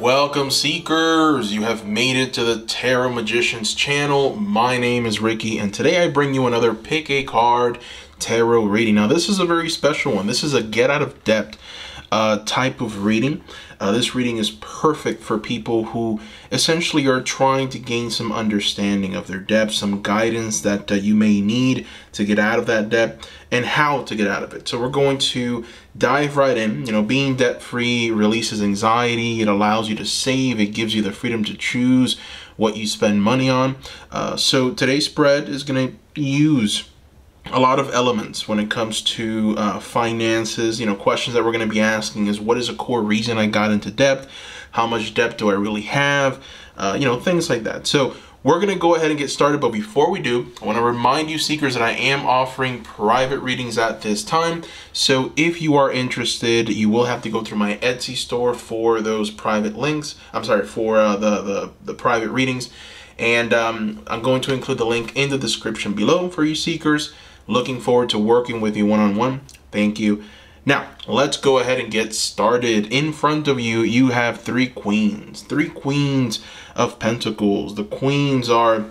Welcome, seekers! You have made it to the Tarot Magicians channel. My name is Ricky, and today I bring you another pick a card tarot reading. Now, this is a very special one. This is a get out of debt uh, type of reading. Uh, this reading is perfect for people who essentially are trying to gain some understanding of their debt, some guidance that uh, you may need to get out of that debt, and how to get out of it. So we're going to dive right in. You know, being debt free releases anxiety, it allows you to save, it gives you the freedom to choose what you spend money on. Uh, so today's spread is going to use a lot of elements when it comes to uh, finances. You know, questions that we're going to be asking is what is a core reason I got into debt? How much debt do I really have? Uh, you know, things like that. So we're going to go ahead and get started. But before we do, I want to remind you, seekers, that I am offering private readings at this time. So if you are interested, you will have to go through my Etsy store for those private links. I'm sorry, for uh, the, the, the private readings. And um, I'm going to include the link in the description below for you seekers. Looking forward to working with you one-on-one. Thank you. Now, let's go ahead and get started. In front of you, you have three queens. Three queens of pentacles. The queens are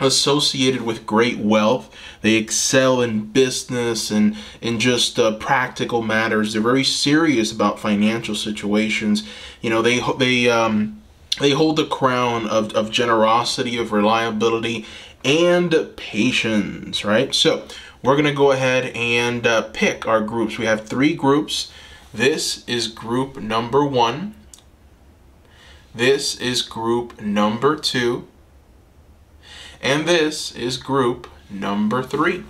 associated with great wealth. They excel in business and in just uh, practical matters. They're very serious about financial situations. You know, they they um, they hold the crown of, of generosity, of reliability, and patience, right? So we're going to go ahead and uh, pick our groups. We have three groups. This is group number one. This is group number two. And this is group number three.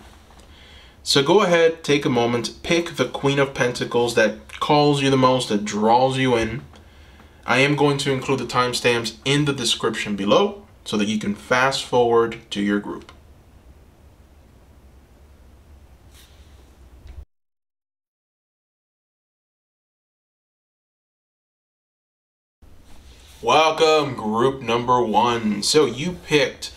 So go ahead, take a moment, pick the Queen of Pentacles that calls you the most, that draws you in. I am going to include the timestamps in the description below so that you can fast forward to your group. Welcome, group number one. So you picked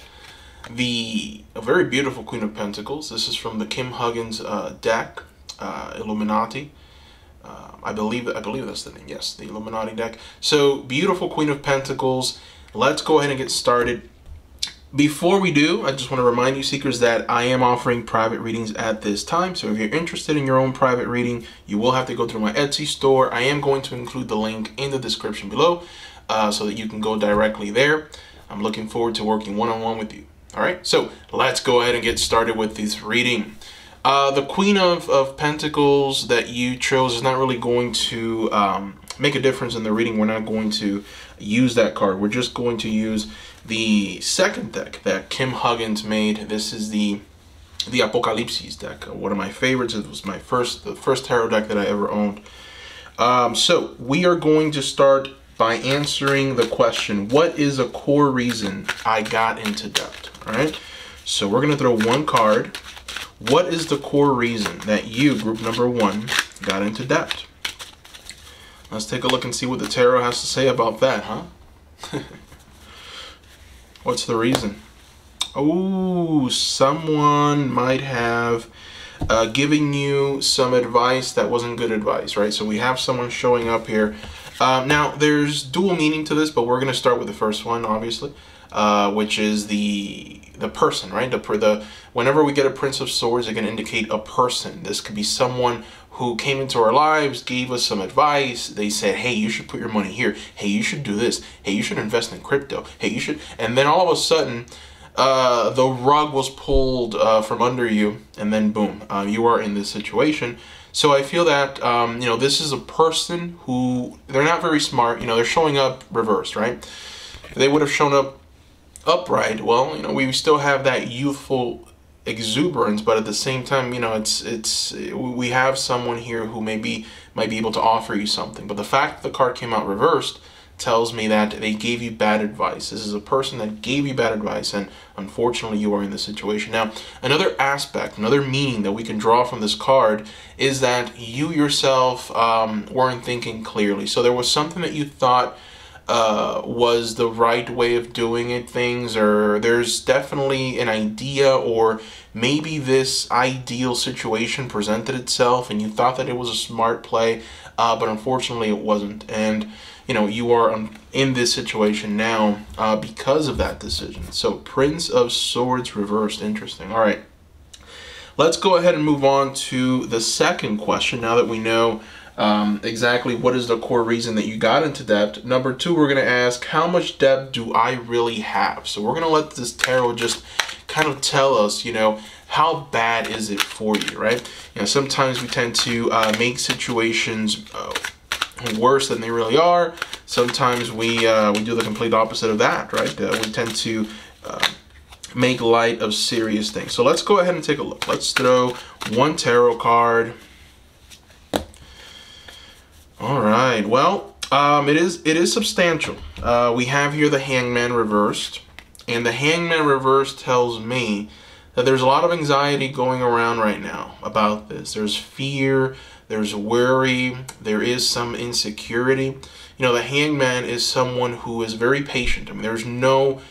the a very beautiful Queen of Pentacles. This is from the Kim Huggens uh, deck, uh, Illuminati. Uh, I believe I believe that's the name. Yes, the Illuminati deck. So beautiful Queen of Pentacles. Let's go ahead and get started. Before we do, I just want to remind you, seekers, that I am offering private readings at this time. So if you're interested in your own private reading, you will have to go through my Etsy store. I am going to include the link in the description below uh, so that you can go directly there. I'm looking forward to working one-on-one -on -one with you. All right, so let's go ahead and get started with this reading. Uh, the Queen of, of Pentacles that you chose is not really going to um, make a difference in the reading. We're not going to use that card. We're just going to use the second deck that Kim Huggens made. This is the the Apokalypsis deck, one of my favorites. It was my first, the first tarot deck that I ever owned. Um, so we are going to start by answering the question, what is a core reason I got into debt? All right. So we're to throw one card. What is the core reason that you, group number one, got into debt? Let's take a look and see what the tarot has to say about that, huh? What's the reason? Oh, someone might have uh, giving you some advice that wasn't good advice, right? So we have someone showing up here um, now, there's dual meaning to this, but we're going to start with the first one, obviously, uh, which is the the person, right? The, the whenever we get a Prince of Swords, it can indicate a person. This could be someone who came into our lives, gave us some advice. They said, "Hey, you should put your money here. Hey, you should do this. Hey, you should invest in crypto. Hey, you should." And then all of a sudden, uh, the rug was pulled uh, from under you, and then boom, uh, you are in this situation so I feel that, um, you know, this is a person who, they're not very smart, you know, they're showing up reversed, right? They would have shown up upright, well, you know, we still have that youthful exuberance, but at the same time, you know, it's, it's, we have someone here who maybe might be able to offer you something. But the fact that the card came out reversed, tells me that they gave you bad advice. This is a person that gave you bad advice, and unfortunately, you are in this situation. Now, another aspect, another meaning that we can draw from this card is that you yourself um, weren't thinking clearly. So there was something that you thought uh, was the right way of doing it, things, or there's definitely an idea, or maybe this ideal situation presented itself, and you thought that it was a smart play, uh, but unfortunately, it wasn't. And you know, you are um, in this situation now uh, because of that decision. So Prince of Swords reversed. Interesting. All right. Let's go ahead and move on to the second question now that we know um, exactly what is the core reason that you got into debt. Number two, we're going to ask, how much debt do I really have? So we're going to let this tarot just kind of tell us, you know, how bad is it for you, right? You know, sometimes we tend to uh, make situations uh, worse than they really are. Sometimes we uh, we do the complete opposite of that, right? Uh, we tend to uh, make light of serious things. So let's go ahead and take a look. Let's throw one tarot card. All right. Well, um, it is it is substantial. Uh, we have here the Hangman reversed, and the Hangman reversed tells me that there's a lot of anxiety going around right now about this. There's fear, there's worry, there is some insecurity. You know, the hangman is someone who is very patient. I mean, there's no,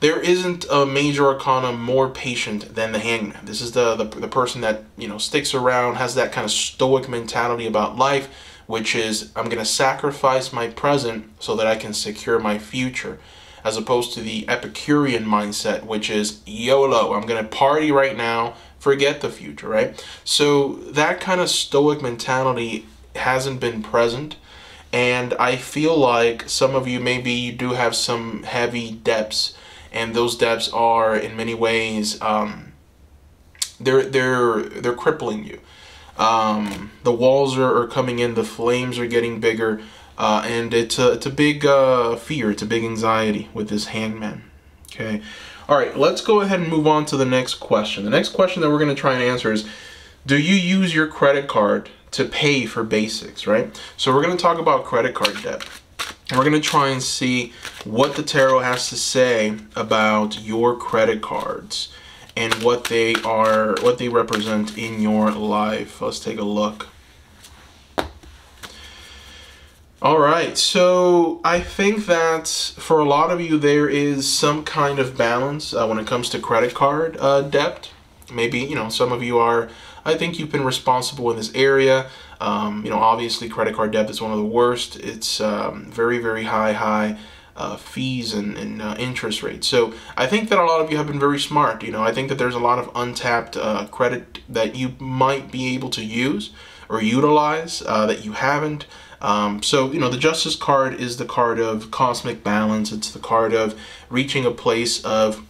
there isn't a major arcana more patient than the hangman. This is the, the, the person that, you know, sticks around, has that kind of stoic mentality about life, which is, I'm going to sacrifice my present so that I can secure my future as opposed to the Epicurean mindset, which is YOLO. I'm going to party right now, forget the future, right? So that kind of stoic mentality hasn't been present. And I feel like some of you, maybe you do have some heavy depths, and those depths are in many ways, um, they're, they're, they're crippling you. Um, the walls are, are coming in, the flames are getting bigger. Uh, and it's a, it's a big uh, fear, it's a big anxiety with this hangman. Okay. All right, let's go ahead and move on to the next question. The next question that we're going to try and answer is Do you use your credit card to pay for basics, right? So we're going to talk about credit card debt. We're going to try and see what the tarot has to say about your credit cards and what they are, what they represent in your life. Let's take a look. All right, so I think that for a lot of you, there is some kind of balance uh, when it comes to credit card uh, debt. Maybe, you know, some of you are, I think you've been responsible in this area. Um, you know, obviously, credit card debt is one of the worst. It's um, very, very high, high. Uh, fees and, and uh, interest rates. So I think that a lot of you have been very smart. You know, I think that there's a lot of untapped uh, credit that you might be able to use or utilize uh, that you haven't. Um, so, you know, the Justice card is the card of cosmic balance. It's the card of reaching a place of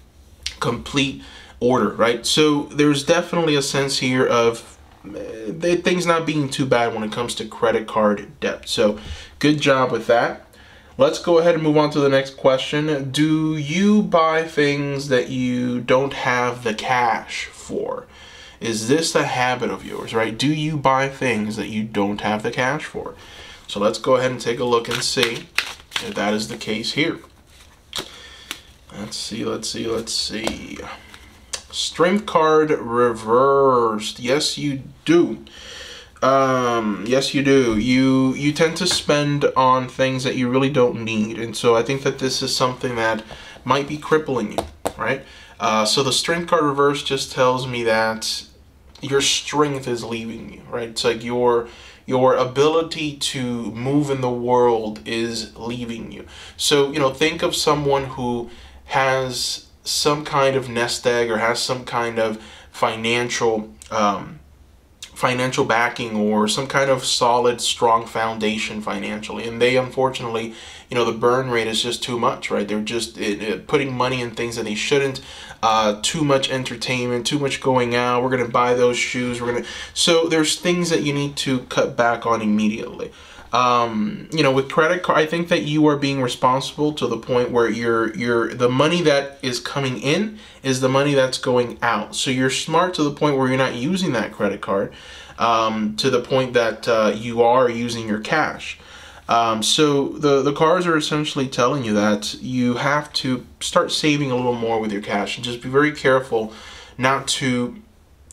complete order, right? So there's definitely a sense here of uh, things not being too bad when it comes to credit card debt. So good job with that. Let's go ahead and move on to the next question. Do you buy things that you don't have the cash for? Is this a habit of yours, right? Do you buy things that you don't have the cash for? So let's go ahead and take a look and see if that is the case here. Let's see, let's see, let's see. Strength card reversed. Yes, you do. Um, yes, you do. You you tend to spend on things that you really don't need, and so I think that this is something that might be crippling you, right? Uh, so the strength card reverse just tells me that your strength is leaving you, right? It's like your your ability to move in the world is leaving you. So, you know, think of someone who has some kind of nest egg or has some kind of financial um, financial backing or some kind of solid strong foundation financially and they unfortunately you know the burn rate is just too much right they're just it, it, putting money in things that they shouldn't uh, too much entertainment too much going out. We're gonna buy those shoes. We're gonna so there's things that you need to cut back on immediately. Um, you know with credit card i think that you are being responsible to the point where you're you're the money that is coming in is the money that's going out. So you're smart to the point where you're not using that credit card um, to the point that uh, you are using your cash um, so the, the cards are essentially telling you that you have to start saving a little more with your cash and just be very careful not to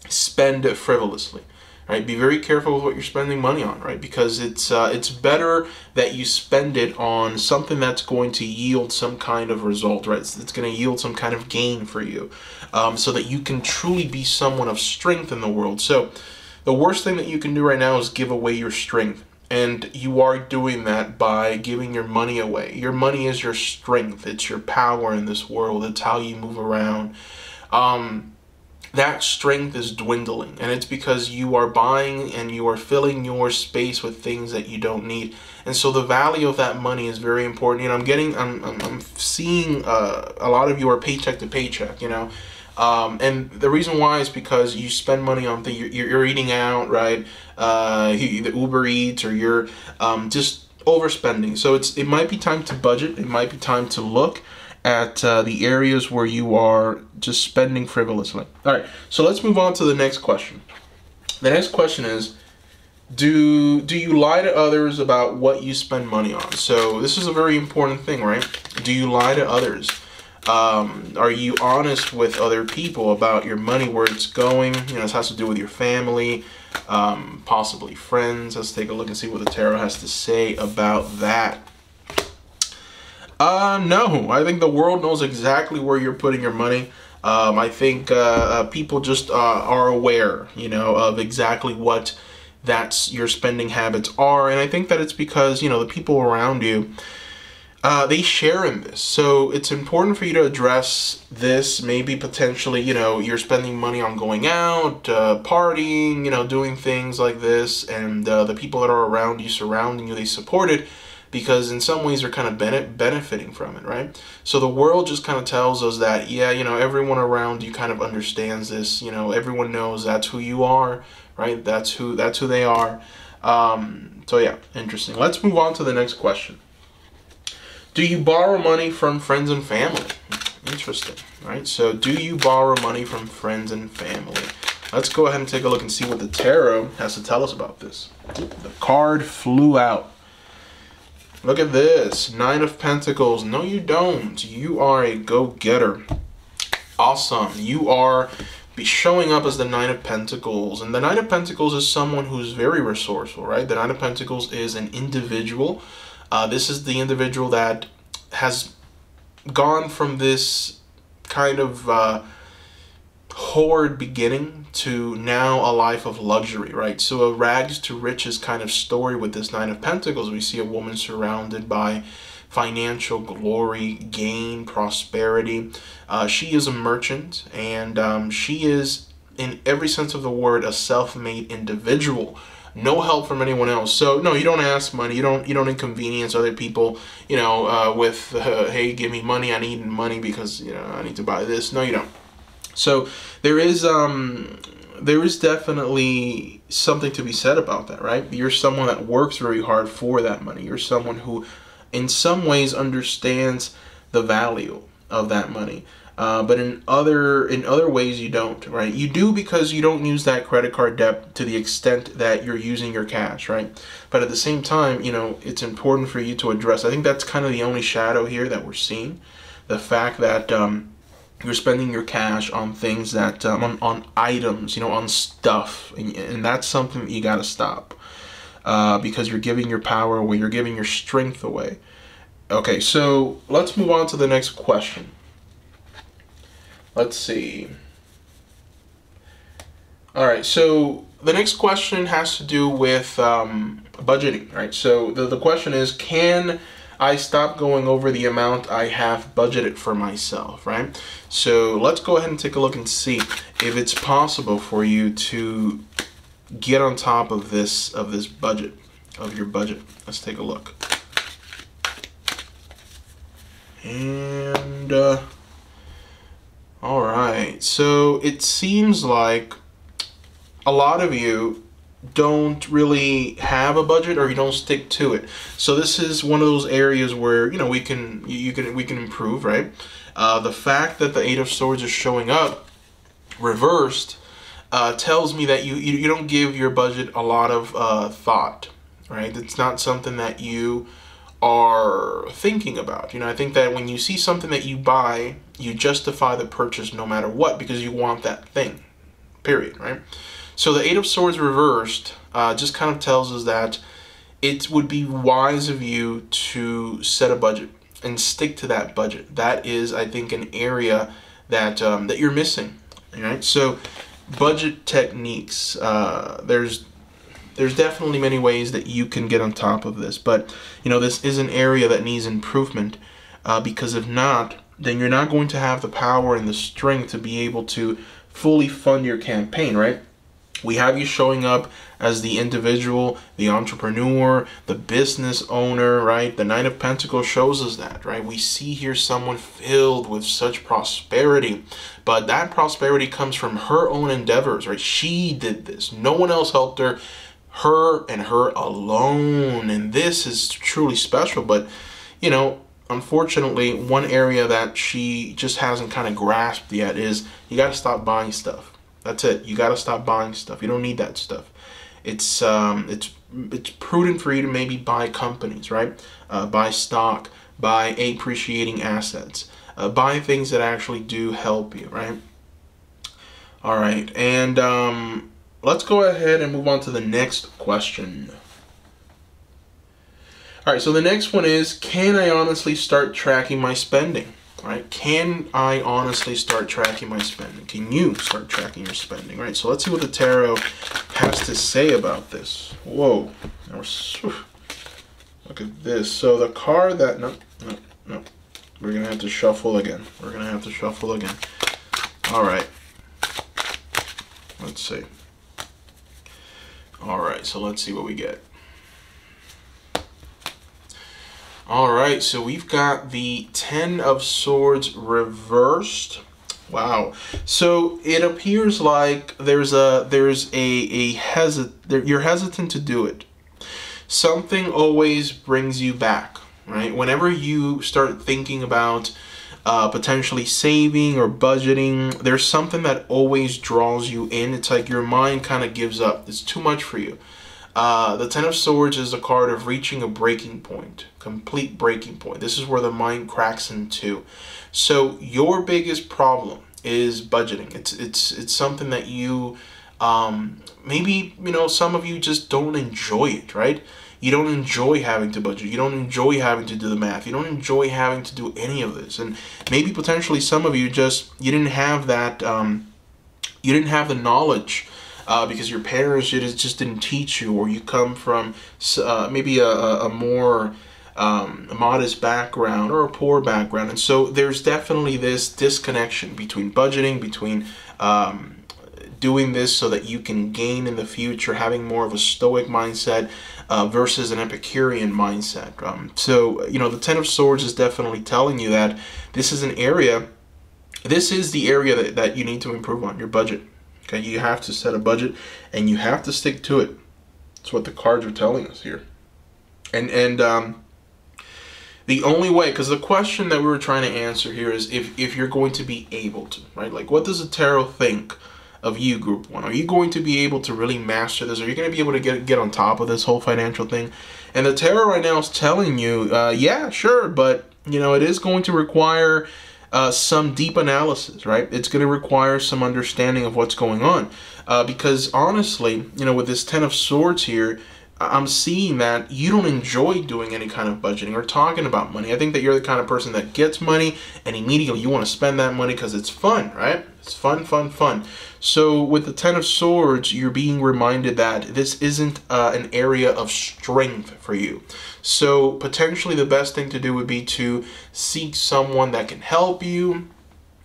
spend it frivolously. Right, be very careful with what you're spending money on, right? Because it's uh, it's better that you spend it on something that's going to yield some kind of result, right? It's, it's going to yield some kind of gain for you, um, so that you can truly be someone of strength in the world. So, the worst thing that you can do right now is give away your strength And you are doing that by giving your money away. Your money is your strength, it's your power in this world, it's how you move around. Um, that strength is dwindling and it's because you are buying and you are filling your space with things that you don't need. And so the value of that money is very important. You know i'm getting i'm, I'm, I'm seeing uh, a lot of you are paycheck to paycheck you know um, and the reason why is because you spend money on things you're, you're eating out right uh, the uber eats or you're um, just overspending so it's it might be time to budget it might be time to look at uh, the areas where you are just spending frivolously. All right, so let's move on to the next question. The next question is do do you lie to others about what you spend money on? So this is a very important thing, right? Do you lie to others? Um, are you honest with other people about your money, where it's going? You know, this has to do with your family, um, possibly friends. Let's take a look and see what the tarot has to say about that. Uh, no, I think the world knows exactly where you're putting your money. Um, I think uh, uh, people just uh, are aware, you know, of exactly what that's your spending habits are, and I think that it's because you know the people around you. Uh, they share in this. So it's important for you to address this. Maybe potentially, you know, you're spending money on going out, uh, partying, you know, doing things like this, and uh, the people that are around you, surrounding you, they support it because in some ways they're kind of bene- benefiting from it, right? So the world just kind of tells us that, yeah, you know, everyone around you kind of understands this. You know, everyone knows that's who you are, right? That's who that's who they are. Um, so yeah, interesting. Let's move on to the next question. Do you borrow money from friends and family? Interesting, right? So do you borrow money from friends and family? Let's go ahead and take a look and see what the tarot has to tell us about this. The card flew out. Look at this. Nine of Pentacles. No, you don't. You are a go-getter. Awesome. You are be showing up as the Nine of Pentacles. And the Nine of Pentacles is someone who's very resourceful, right? The Nine of Pentacles is an individual. Uh, this is the individual that has gone from this kind of uh, hoard beginning to now a life of luxury, right? So a rags to riches kind of story with this Nine of Pentacles. We see a woman surrounded by financial glory, gain, prosperity. Uh, she is a merchant and um, she is, in every sense of the word, a self-made individual no help from anyone else. So no, you don't ask money. You don't you don't inconvenience other people. You know, uh, with uh, hey, give me money. I need money because you know I need to buy this. No, you don't. So there is um there is definitely something to be said about that, right? You're someone that works very hard for that money. You're someone who in some ways understands the value of that money. Uh, but in other in other ways you don't right? You do because you don't use that credit card debt to the extent that you're using your cash right? But at the same time you know it's important for you to address i think that's kind of the only shadow here that we're seeing. The fact that um, you're spending your cash on things that um, on, on items you know on stuff. And, and that's something that you got to stop. Uh, because you're giving your power away you're giving your strength away. Okay so let's move on to the next question let's see all right so the next question has to do with um, budgeting right so the, the question is can I stop going over the amount I have budgeted for myself, right? So let's go ahead and take a look and see if it's possible for you to get on top of this of this budget, of your budget. Let's take a look. And uh, all right, so it seems like a lot of you don't really have a budget or you don't stick to it. So this is one of those areas where you know we can you can we can improve, right? Uh, the fact that the Eight of Swords is showing up reversed uh, tells me that you, you you don't give your budget a lot of uh, thought, right? It's not something that you are thinking about. You know, I think that when you see something that you buy, you justify the purchase no matter what because you want that thing. Period, right? So the Eight of Swords reversed uh, just kind of tells us that it would be wise of you to set a budget and stick to that budget. That is, I think, an area that um, that you're missing. Right. So budget techniques. Uh, there's there's definitely many ways that you can get on top of this. But, you know, this is an area that needs improvement uh, because if not, then you're not going to have the power and the strength to be able to fully fund your campaign, right? We have you showing up as the individual, the entrepreneur, the business owner, right? The Nine of Pentacles shows us that, right? We see here someone filled with such prosperity, but that prosperity comes from her own endeavors, right? She did this. No one else helped her. Her and her alone. And this is truly special, but you know, unfortunately, one area that she just hasn't kind of grasped yet is you got to stop buying stuff that's it. You got to stop buying stuff. You don't need that stuff. It's um, it's it's prudent for you to maybe buy companies, right? Uh, buy stock, buy appreciating assets, uh, buy things that actually do help you, right? All right, and um, let's go ahead and move on to the next question. All right, so the next one is Can I honestly start tracking my spending? right? Can I honestly start tracking my spending? Can you start tracking your spending, right? So let's see what the tarot has to say about this. Whoa, look at this. So the card that, no, no, no. We're gonna have to shuffle again. We're gonna have to shuffle again. All right. Let's see. All right, so let's see what we get. All right, so we've got the Ten of Swords reversed. Wow. So it appears like there's a there's a a hesit you're hesitant to do it. Something always brings you back, right? Whenever you start thinking about uh, potentially saving or budgeting, there's something that always draws you in. It's like your mind kind of gives up. It's too much for you. Uh, the Ten of Swords is a card of reaching a breaking point, complete breaking point. This is where the mind cracks in two. So your biggest problem is budgeting. It's it's it's something that you um, maybe you know some of you just don't enjoy it, right? You don't enjoy having to budget. You don't enjoy having to do the math. You don't enjoy having to do any of this. And maybe potentially some of you just you didn't have that. Um, you didn't have the knowledge uh, because your parents just didn't teach you, or you come from uh, maybe a, a more um, modest background or a poor background. And so there's definitely this disconnection between budgeting, between um, doing this so that you can gain in the future, having more of a stoic mindset uh, versus an Epicurean mindset. Um, so, you know, the Ten of Swords is definitely telling you that this is an area, this is the area that, that you need to improve on your budget. Okay, you have to set a budget and you have to stick to it. That's what the cards are telling us here. And and um, the only way, because the question that we were trying to answer here is if if you're going to be able to, right? Like, what does the tarot think of you, Group One? Are you going to be able to really master this? Are you going to be able to get get on top of this whole financial thing? And the tarot right now is telling you, uh, yeah, sure, but you know, it is going to require uh, some deep analysis, right? It's going to require some understanding of what's going on. Uh, because honestly, you know, with this Ten of Swords here, I'm seeing that you don't enjoy doing any kind of budgeting or talking about money. I think that you're the kind of person that gets money and immediately you want to spend that money because it's fun, right? It's fun, fun, fun. So with the Ten of Swords, you're being reminded that this isn't uh, an area of strength for you. So potentially the best thing to do would be to seek someone that can help you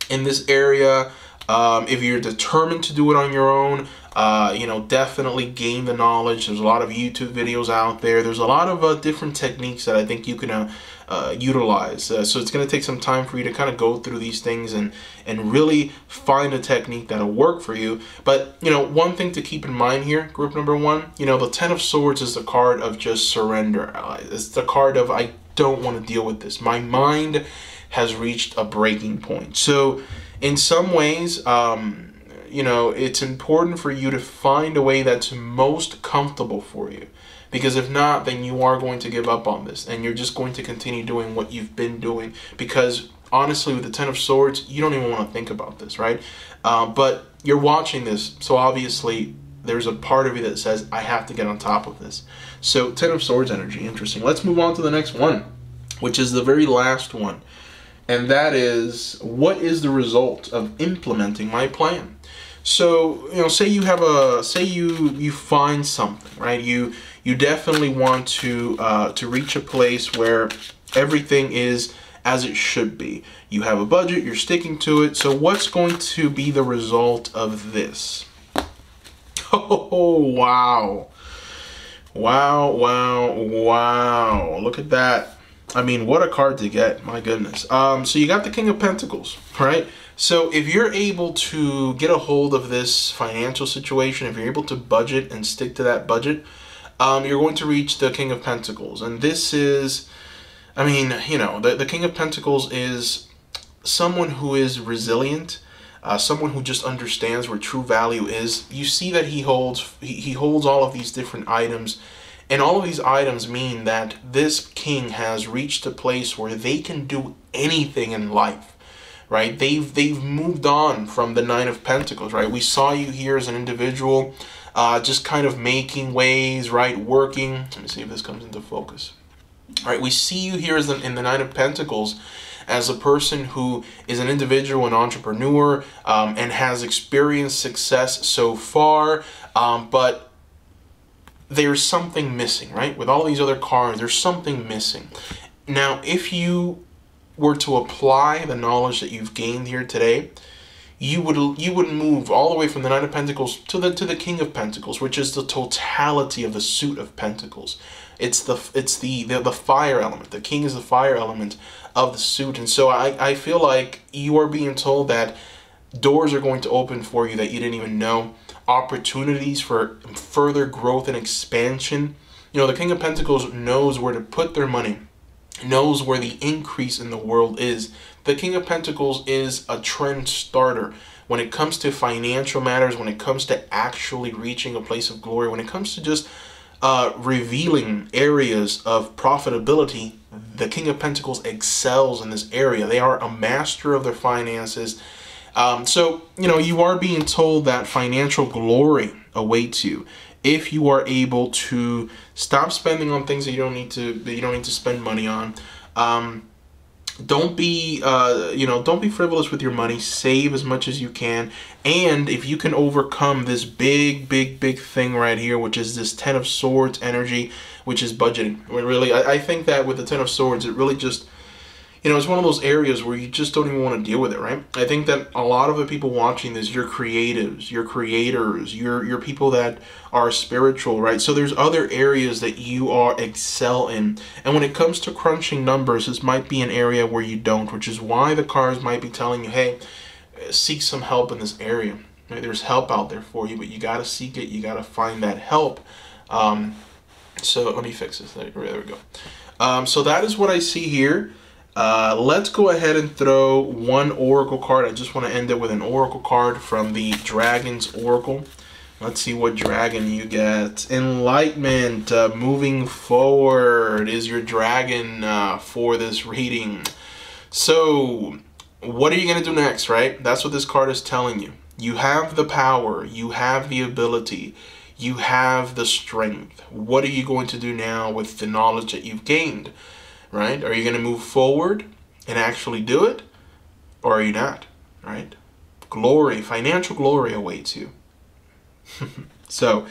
in this area. Um, if you're determined to do it on your own, uh, you know, definitely gain the knowledge. There's a lot of YouTube videos out there. There's a lot of uh, different techniques that I think you can uh, uh utilize. Uh, so it's going to take some time for you to kind of go through these things and and really find a technique that'll work for you. But you know, one thing to keep in mind here, group number one, you know, the Ten of Swords is the card of just surrender. It's the card of I don't want to deal with this. My mind has reached a breaking point. So in some ways. Um, you know, it's important for you to find a way that's most comfortable for you. Because if not, then you are going to give up on this and you're just going to continue doing what you've been doing. Because honestly, with the Ten of Swords, you don't even want to think about this, right? Uh, but you're watching this, so obviously there's a part of you that says, I have to get on top of this. So, Ten of Swords energy, interesting. Let's move on to the next one, which is the very last one. And that is, what is the result of implementing my plan? So, you know, say you have a, say you, you find something, right? You, you definitely want to, uh, to reach a place where everything is as it should be. You have a budget, you're sticking to it. So what's going to be the result of this? Oh, wow. Wow, wow, wow. Look at that. I mean, what a card to get. My goodness. Um, so you got the King of Pentacles, right? So if you're able to get a hold of this financial situation, if you're able to budget and stick to that budget, um, you're going to reach the King of Pentacles. And this is, I mean, you know, the, the King of Pentacles is someone who is resilient, uh, someone who just understands where true value is. You see that he holds he, he holds all of these different items, and all of these items mean that this king has reached a place where they can do anything in life. Right? They've they've moved on from the Nine of Pentacles, right? We saw you here as an individual, uh, just kind of making ways, right? Working. Let me see if this comes into focus. All right, we see you here as in the Nine of Pentacles as a person who is an individual, an entrepreneur, um, and has experienced success so far, um, but there's something missing, right? With all these other cards, there's something missing. Now, if you were to apply the knowledge that you've gained here today, you would you would move all the way from the Knight of Pentacles to the to the King of Pentacles, which is the totality of the suit of Pentacles. It's the it's the, the the fire element. The King is the fire element of the suit, and so I I feel like you are being told that doors are going to open for you that you didn't even know. Opportunities for further growth and expansion. You know, the King of Pentacles knows where to put their money knows where the increase in the world is. The King of Pentacles is a trend starter when it comes to financial matters, when it comes to actually reaching a place of glory, when it comes to just uh, revealing areas of profitability, the King of Pentacles excels in this area. They are a master of their finances. Um, so, you know, you are being told that financial glory awaits you. If you are able to stop spending on things that you don't need to that you don't need to spend money on um, don't be uh, you know don't be frivolous with your money. Save as much as you can. And if you can overcome this big big big thing right here which is this ten of swords energy which is budgeting. Really I, I think that with the ten of swords it really just you know, it's one of those areas where you just don't even want to deal with it, right? I think that a lot of the people watching this, you're creatives, you're creators, you're you're people that are spiritual, right? So there's other areas that you are excel in. And when it comes to crunching numbers, this might be an area where you don't, which is why the cards might be telling you, hey, seek some help in this area. Right? There's help out there for you, but you got to seek it. You got to find that help. Um, so let me fix this. There, there we go. Um, so that is what I see here. Uh, let's go ahead and throw one Oracle card. I just want to end it with an Oracle card from the Dragon's Oracle. Let's see what dragon you get. Enlightenment, uh, moving forward is your dragon uh, for this reading. So, what are you going to do next, right? That's what this card is telling you. You have the power, you have the ability, you have the strength. What are you going to do now with the knowledge that you've gained? Right? Are you going to move forward and actually do it? Or are you not, right? Glory, financial glory awaits you. so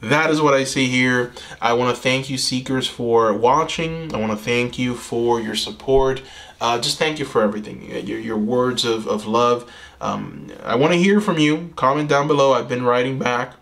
that is what I see here. I want to thank you, seekers, for watching. I want to thank you for your support. Uh, just thank you for everything, your, your words of, of love. Um, I want to hear from you. Comment down below. I've been writing back.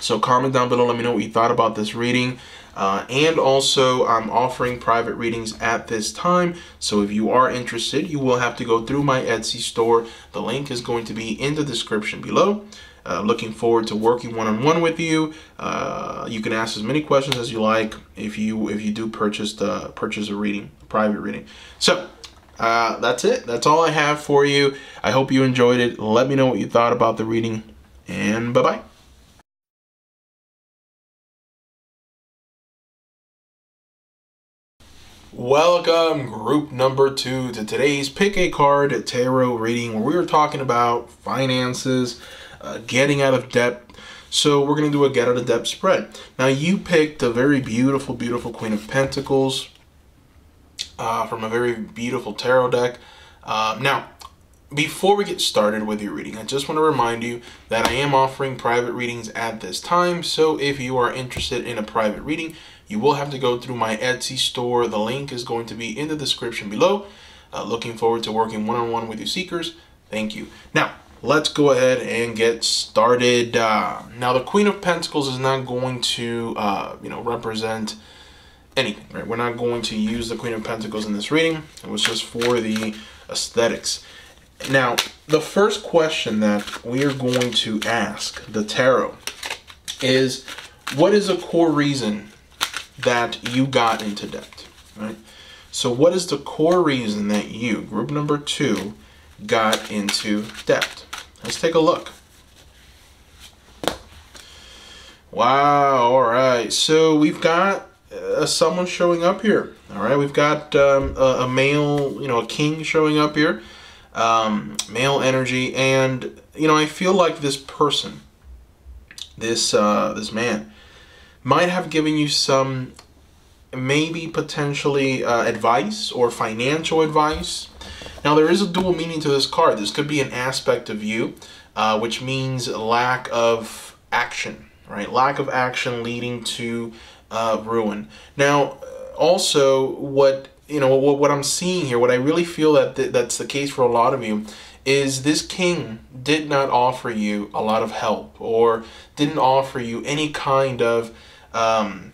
So comment down below. Let me know what you thought about this reading. Uh, and also, I'm offering private readings at this time. So if you are interested, you will have to go through my Etsy store. The link is going to be in the description below. Uh, looking forward to working one-on-one -on -one with you. Uh, you can ask as many questions as you like if you if you do purchase the purchase a reading, a private reading. So uh, that's it. That's all I have for you. I hope you enjoyed it. Let me know what you thought about the reading, and bye bye. Welcome, group number two, to today's Pick a Card Tarot reading where we are talking about finances, uh, getting out of debt. So we're going to do a get out of debt spread. Now you picked a very beautiful, beautiful Queen of Pentacles uh, from a very beautiful tarot deck. Uh, now, before we get started with your reading, I just want to remind you that I am offering private readings at this time. So if you are interested in a private reading, you will have to go through my Etsy store. The link is going to be in the description below. Uh, looking forward to working one-on-one -on -one with you seekers. Thank you. Now, let's go ahead and get started. Uh, now, the Queen of Pentacles is not going to, uh, you know, represent anything, right? We're not going to use the Queen of Pentacles in this reading. It was just for the aesthetics. Now, the first question that we are going to ask the tarot is, what is a core reason that you got into debt, right? So what is the core reason that you, group number two, got into debt? Let's take a look. Wow, all right. So we've got uh, someone showing up here. All right, we've got um, a, a, male, you know, a king showing up here, um, male energy, and you know, I feel like this person, this uh, this man, might have given you some, maybe potentially uh, advice or financial advice. Now there is a dual meaning to this card. This could be an aspect of you, uh, which means lack of action, right? Lack of action leading to uh, ruin. Now, also, what you know, what, what I'm seeing here, what I really feel that th that's the case for a lot of you, is this king did not offer you a lot of help or didn't offer you any kind of um,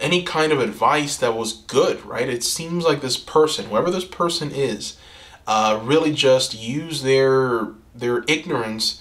any kind of advice that was good, right? It seems like this person, whoever this person is, uh, really just used their their ignorance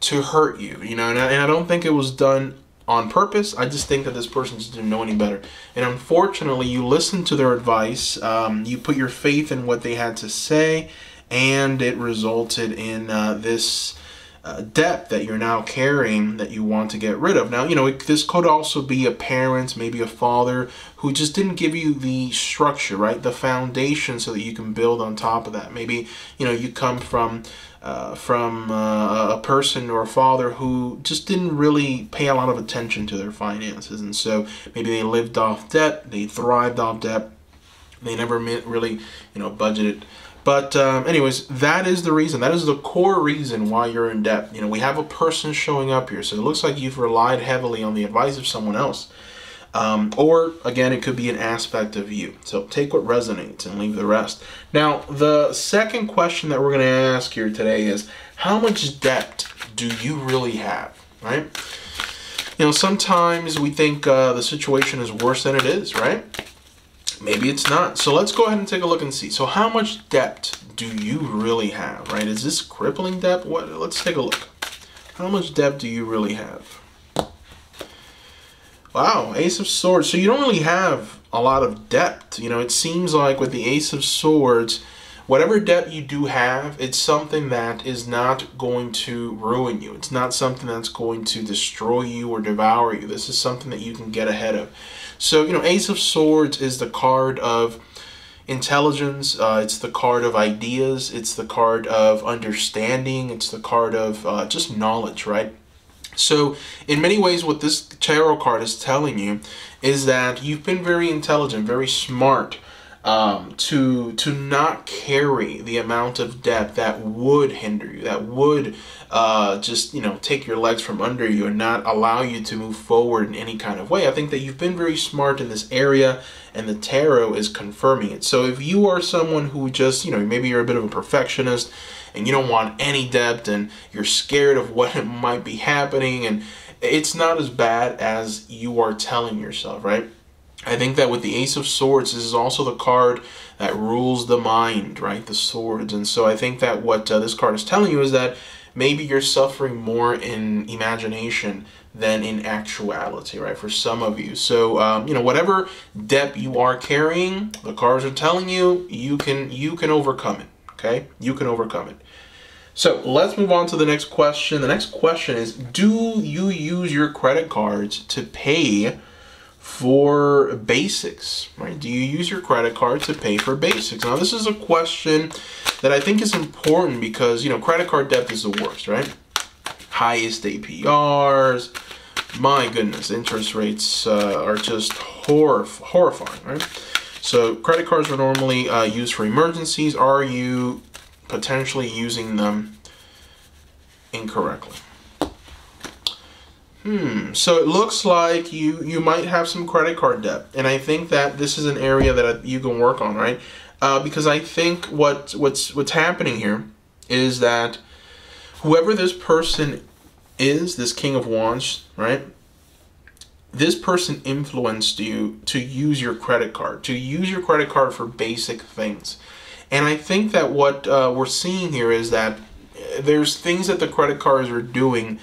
to hurt you, you know. And I, and I don't think it was done on purpose. I just think that this person just didn't know any better. And unfortunately, you listened to their advice, um, you put your faith in what they had to say, and it resulted in uh, this uh, debt that you're now carrying that you want to get rid of. Now, you know, it, this could also be a parent, maybe a father who just didn't give you the structure, right? The foundation so that you can build on top of that. Maybe, you know, you come from uh, from uh, a person or a father who just didn't really pay a lot of attention to their finances. And so maybe they lived off debt, they thrived off debt, they never really, you know, budgeted. But um, anyways, that is the reason. That is the core reason why you're in debt. You know, we have a person showing up here. So it looks like you've relied heavily on the advice of someone else. Um, or again, it could be an aspect of you. So take what resonates and leave the rest. Now, the second question that we're going to ask here today is how much debt do you really have, right? You know, sometimes we think uh, the situation is worse than it is, right? Maybe it's not. So let's go ahead and take a look and see. So how much debt do you really have, right? Is this crippling debt? What? Let's take a look. How much debt do you really have? Wow, Ace of Swords. So you don't really have a lot of debt. You know, it seems like with the Ace of Swords, whatever debt you do have, it's something that is not going to ruin you. It's not something that's going to destroy you or devour you. This is something that you can get ahead of. So, you know, Ace of Swords is the card of intelligence. Uh, it's the card of ideas. It's the card of understanding. It's the card of uh, just knowledge, right? So, in many ways, what this tarot card is telling you is that you've been very intelligent, very smart um, to to not carry the amount of debt that would hinder you, that would uh, just you know take your legs from under you and not allow you to move forward in any kind of way. I think that you've been very smart in this area, and the tarot is confirming it. So if you are someone who just you know maybe you're a bit of a perfectionist and you don't want any debt and you're scared of what might be happening and it's not as bad as you are telling yourself, right? I think that with the Ace of Swords, this is also the card that rules the mind, right? The swords. And so I think that what uh, this card is telling you is that maybe you're suffering more in imagination than in actuality, right? For some of you. So, um, you know, whatever debt you are carrying, the cards are telling you, you can, you can overcome it. Okay, you can overcome it. So let's move on to the next question. The next question is, do you use your credit cards to pay for basics, right? Do you use your credit card to pay for basics? Now, this is a question that I think is important because, you know, credit card debt is the worst, right? Highest APRs, my goodness, interest rates uh, are just horrif horrifying, right? So credit cards are normally uh, used for emergencies. Are you potentially using them incorrectly. Hmm. So it looks like you you might have some credit card debt, and I think that this is an area that you can work on, right? Uh, because I think what what's what's happening here is that whoever this person is, this King of Wands, right? This person influenced you to use your credit card, to use your credit card for basic things. And I think that what uh, we're seeing here is that there's things that the credit cards are doing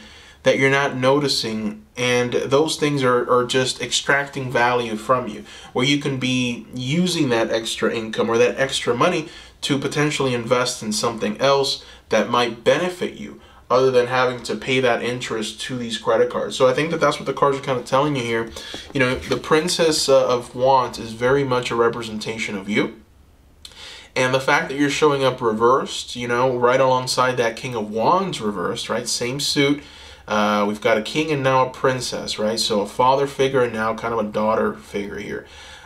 that you're not noticing and those things are, are just extracting value from you where you can be using that extra income or that extra money to potentially invest in something else that might benefit you other than having to pay that interest to these credit cards. So I think that that's what the cards are kind of telling you here. You know, the Princess uh, of Wands is very much a representation of you. And the fact that you're showing up reversed, you know, right alongside that King of Wands reversed, right? Same suit, uh, we've got a king and now a princess, right? So a father figure and now kind of a daughter figure here.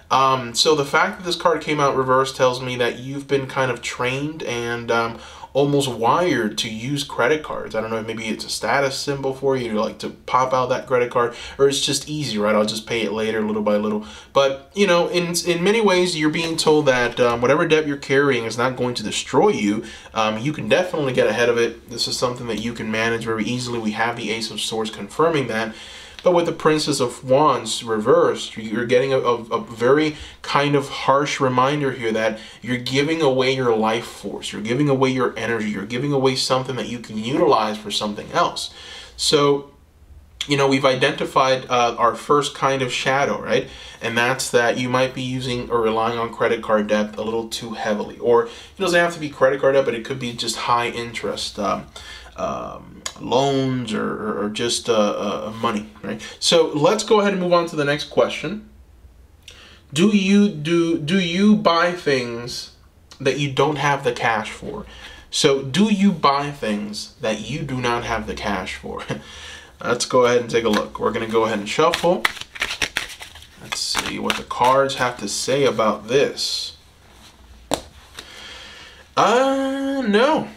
Um, so the fact that this card came out reverse tells me that you've been kind of trained and um, almost wired to use credit cards. I don't know, maybe it's a status symbol for you, like to pop out that credit card, or it's just easy, right? I'll just pay it later, little by little. But you know, in in many ways, you're being told that um, whatever debt you're carrying is not going to destroy you. Um, you can definitely get ahead of it. This is something that you can manage very easily. We have the Ace of Swords confirming that. But with the Princess of Wands reversed, you're getting a, a, a, very kind of harsh reminder here that you're giving away your life force, you're giving away your energy, you're giving away something that you can utilize for something else. So, you know, we've identified uh, our first kind of shadow, right? And that's that you might be using or relying on credit card debt a little too heavily. Or it doesn't have to be credit card debt, but it could be just high interest. Um, um, loans or, or just uh, uh, money, right? So let's go ahead and move on to the next question. Do you do do you buy things that you don't have the cash for? So do you buy things that you do not have the cash for? let's go ahead and take a look. We're gonna go ahead and shuffle. Let's see what the cards have to say about this. Uh, no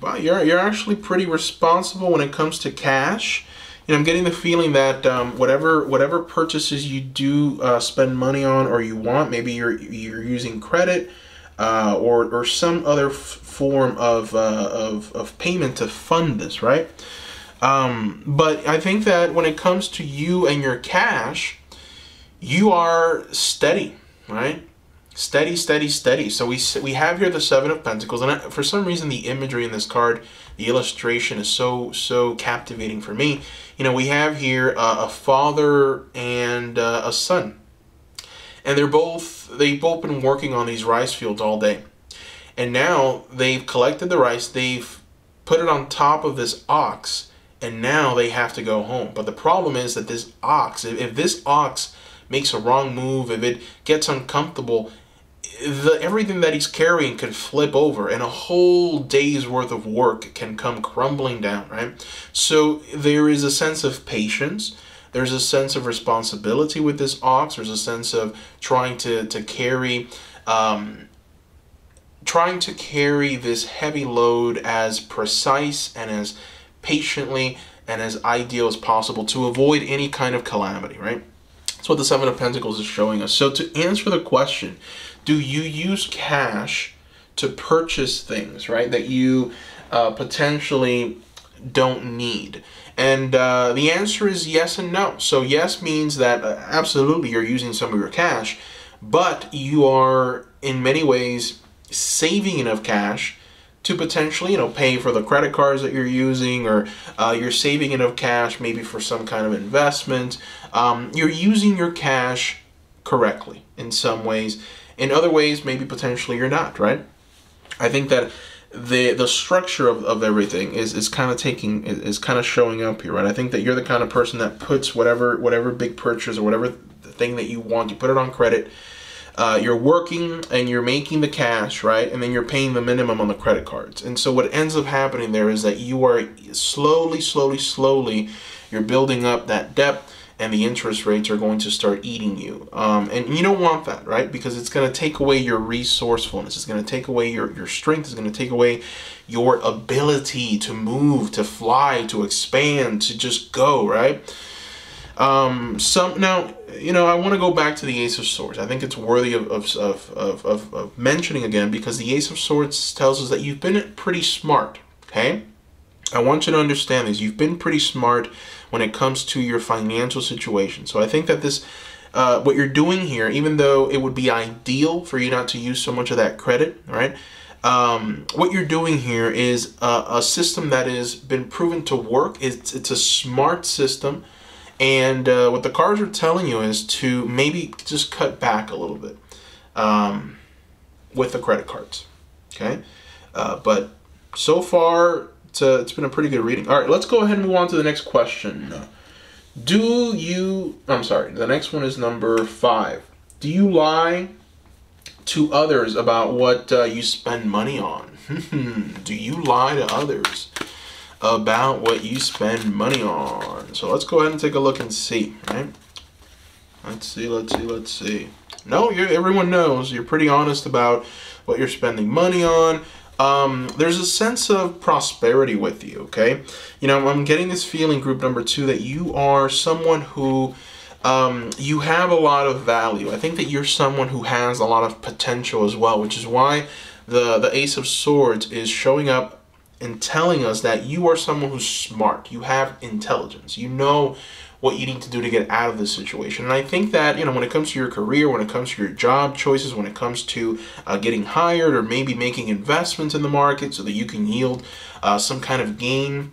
wow, you're, you're actually pretty responsible when it comes to cash. Know, I'm getting the feeling that um, whatever whatever purchases you do uh, spend money on or you want, maybe you're you're using credit uh, or or some other form of, uh, of of payment to fund this, right? Um, but I think that when it comes to you and your cash, you are steady, right? Steady, steady, steady. So we we have here the Seven of Pentacles, and for some reason the imagery in this card, the illustration is so so captivating for me. You know, we have here uh, a father and uh, a son, and they're both they've both been working on these rice fields all day, and now they've collected the rice, they've put it on top of this ox, and now they have to go home. But the problem is that this ox, if, if this ox makes a wrong move, if it gets uncomfortable, the everything that he's carrying could flip over and a whole day's worth of work can come crumbling down right? So there is a sense of patience. There's a sense of responsibility with this ox. There's a sense of trying to to carry um, trying to carry this heavy load as precise and as patiently and as ideal as possible to avoid any kind of calamity right? That's what the seven of pentacles is showing us. So to answer the question do you use cash to purchase things, right, that you uh, potentially don't need? And uh, the answer is yes and no. So, yes means that uh, absolutely you're using some of your cash, but you are in many ways saving enough cash to potentially, you know, pay for the credit cards that you're using, or uh, you're saving enough cash maybe for some kind of investment. Um, you're using your cash correctly in some ways in other ways, maybe potentially you're not, right? I think that the the structure of, of everything is, is kind of taking is, kind of showing up here, right? I think that you're the kind of person that puts whatever whatever big purchase or whatever thing that you want, you put it on credit. Uh, you're working and you're making the cash, right? And then you're paying the minimum on the credit cards. And so what ends up happening there is that you are slowly, slowly, slowly, you're building up that debt and the interest rates are going to start eating you. Um, and you don't want that, right? Because it's going to take away your resourcefulness. It's going to take away your, your strength. It's going to take away your ability to move, to fly, to expand, to just go, right? Um, some now, you know, I want to go back to the Ace of Swords. I think it's worthy of, of, of, of, of mentioning again because the Ace of Swords tells us that you've been pretty smart, okay? I want you to understand this. You've been pretty smart when it comes to your financial situation. So I think that this, uh, what you're doing here, even though it would be ideal for you not to use so much of that credit, right? Um, what you're doing here is a, a, system that has been proven to work. It's, it's a smart system. And uh, what the cards are telling you is to maybe just cut back a little bit um, with the credit cards. Okay. Uh, but so far, it's, a, it's been a pretty good reading. All right, let's go ahead and move on to the next question. Do you, I'm sorry, the next one is number five. Do you lie to others about what uh, you spend money on? Do you lie to others about what you spend money on? So let's go ahead and take a look and see, right? Let's see, let's see, let's see. No, everyone knows you're pretty honest about what you're spending money on um, there's a sense of prosperity with you, okay? You know, I'm getting this feeling, group number two, that you are someone who um, you have a lot of value. I think that you're someone who has a lot of potential as well, which is why the, the Ace of Swords is showing up and telling us that you are someone who's smart. You have intelligence. You know what you need to do to get out of this situation. And I think that, you know, when it comes to your career, when it comes to your job choices, when it comes to uh, getting hired or maybe making investments in the market so that you can yield uh, some kind of gain,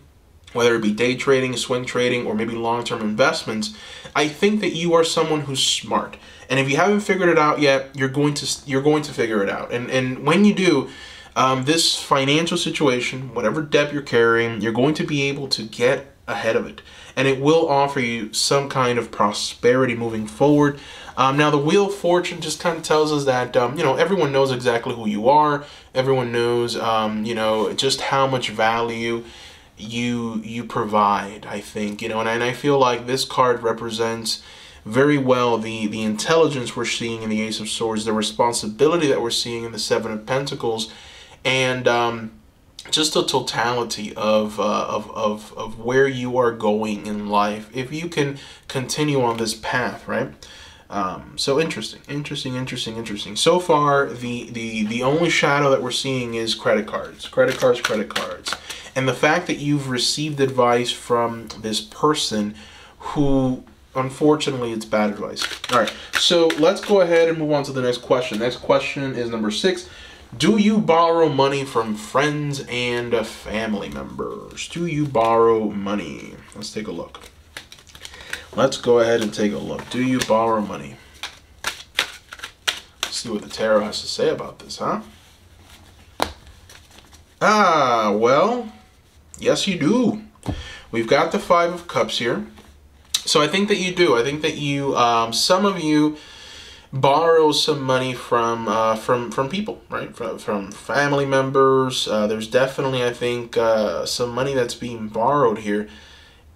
whether it be day trading, swing trading, or maybe long-term investments, I think that you are someone who's smart. And if you haven't figured it out yet, you're going to you're going to figure it out. And and when you do, um, this financial situation, whatever debt you're carrying, you're going to be able to get ahead of it. And it will offer you some kind of prosperity moving forward. Um, now, the Wheel of Fortune just kind of tells us that, um, you know, everyone knows exactly who you are. Everyone knows, um, you know, just how much value you you provide, I think. You know, and, and I feel like this card represents very well the, the intelligence we're seeing in the Ace of Swords, the responsibility that we're seeing in the Seven of Pentacles, and... Um, just a totality of, uh, of, of, of where you are going in life if you can continue on this path, right? Um, so interesting, interesting, interesting, interesting. So far, the, the, the only shadow that we're seeing is credit cards, credit cards, credit cards. And the fact that you've received advice from this person who unfortunately it's bad advice. All right, so let's go ahead and move on to the next question. Next question is number six. Do you borrow money from friends and family members? Do you borrow money? Let's take a look. Let's go ahead and take a look. Do you borrow money? Let's see what the tarot has to say about this, huh? Ah, well, yes you do. We've got the Five of Cups here. So I think that you do. I think that you, um, some of you borrow some money from uh, from from people, right? From from family members. Uh, there's definitely, I think, uh, some money that's being borrowed here,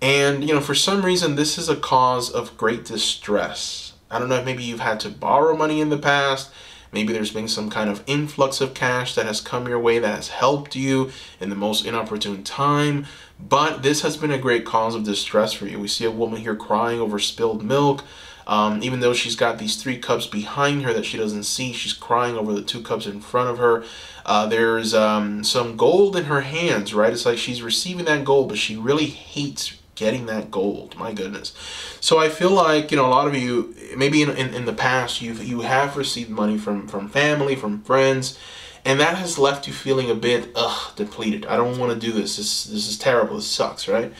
and you know, for some reason, this is a cause of great distress. I don't know if maybe you've had to borrow money in the past. Maybe there's been some kind of influx of cash that has come your way that has helped you in the most inopportune time. But this has been a great cause of distress for you. We see a woman here crying over spilled milk. Um, even though she's got these three cups behind her that she doesn't see, she's crying over the two cups in front of her. Uh, there's um, some gold in her hands, right? It's like she's receiving that gold, but she really hates getting that gold. My goodness. So I feel like, you know, a lot of you, maybe in, in, in the past, you you have received money from, from family, from friends, and that has left you feeling a bit, ugh, depleted. I don't want to do this. This, this is terrible. This sucks, right?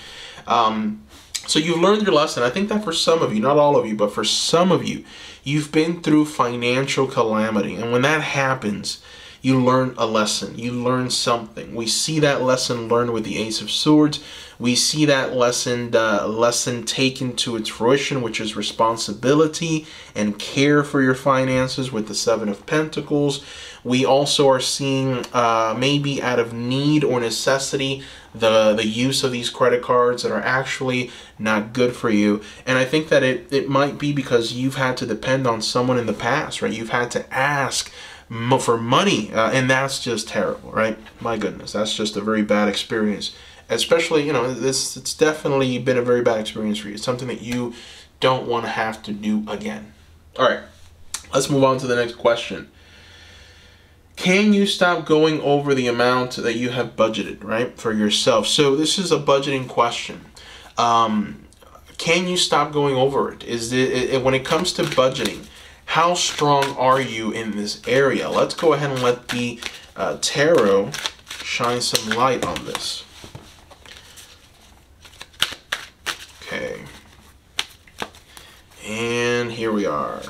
Um, so you've learned your lesson. I think that for some of you, not all of you, but for some of you, you've been through financial calamity. And when that happens, you learn a lesson. You learn something. We see that lesson learned with the Ace of Swords. We see that lesson uh, lesson taken to its fruition, which is responsibility and care for your finances with the Seven of Pentacles. We also are seeing uh, maybe out of need or necessity the the use of these credit cards that are actually not good for you. And I think that it it might be because you've had to depend on someone in the past, right? You've had to ask for money, uh, and that's just terrible, right? My goodness, that's just a very bad experience. Especially, you know, this it's definitely been a very bad experience for you. It's something that you don't want to have to do again. All right, let's move on to the next question. Can you stop going over the amount that you have budgeted, right, for yourself? So this is a budgeting question. Um, can you stop going over it? Is it, it when it comes to budgeting? How strong are you in this area? Let's go ahead and let the uh, tarot shine some light on this. Okay. And here we are.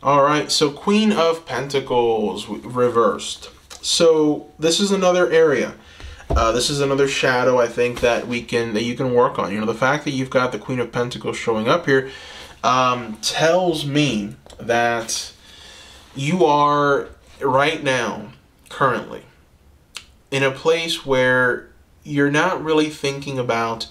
All right, so Queen of Pentacles reversed. So this is another area. Uh, this is another shadow I think that we can that you can work on. You know, the fact that you've got the Queen of Pentacles showing up here um, tells me that you are right now, currently, in a place where you're not really thinking about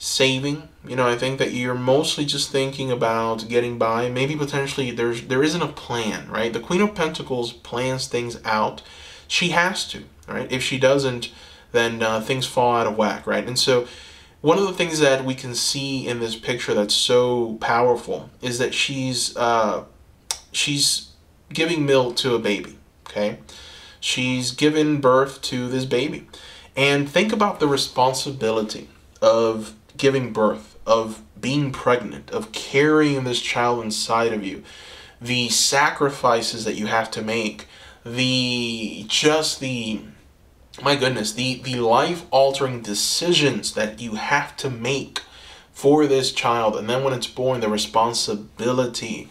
saving. You know, I think that you're mostly just thinking about getting by. Maybe potentially there's there isn't a plan, right? The Queen of Pentacles plans things out. She has to, right? If she doesn't, then uh, things fall out of whack, right? And so one of the things that we can see in this picture that's so powerful is that she's uh, she's giving milk to a baby. Okay, she's given birth to this baby, and think about the responsibility of giving birth, of being pregnant, of carrying this child inside of you, the sacrifices that you have to make, the just the my goodness, the, the life altering decisions that you have to make for this child, and then when it's born, the responsibility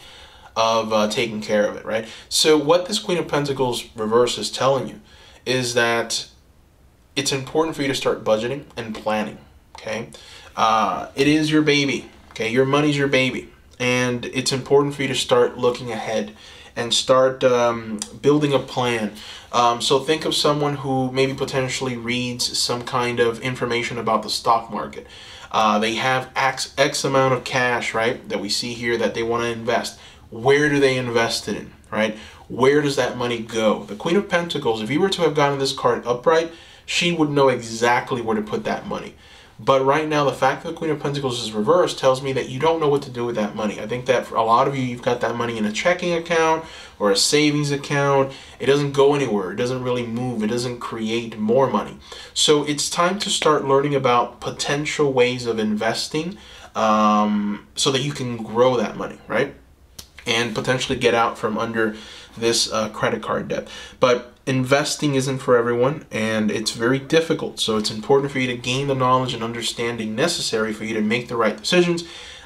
of uh, taking care of it, right? So, what this Queen of Pentacles reverse is telling you is that it's important for you to start budgeting and planning, okay? Uh, it is your baby, okay? Your money's your baby, and it's important for you to start looking ahead and start um, building a plan. Um, so think of someone who maybe potentially reads some kind of information about the stock market. Uh, they have X, X amount of cash, right, that we see here that they want to invest. Where do they invest it in, right? Where does that money go? The Queen of Pentacles, if you were to have gotten this card upright, she would know exactly where to put that money. But right now, the fact that the Queen of Pentacles is reversed tells me that you don't know what to do with that money. I think that for a lot of you, you've got that money in a checking account or a savings account. It doesn't go anywhere. It doesn't really move. It doesn't create more money. So it's time to start learning about potential ways of investing um, so that you can grow that money, right? And potentially get out from under this uh, credit card debt. But investing isn't for everyone and it's very difficult. So it's important for you to gain the knowledge and understanding necessary for you to make the right decisions.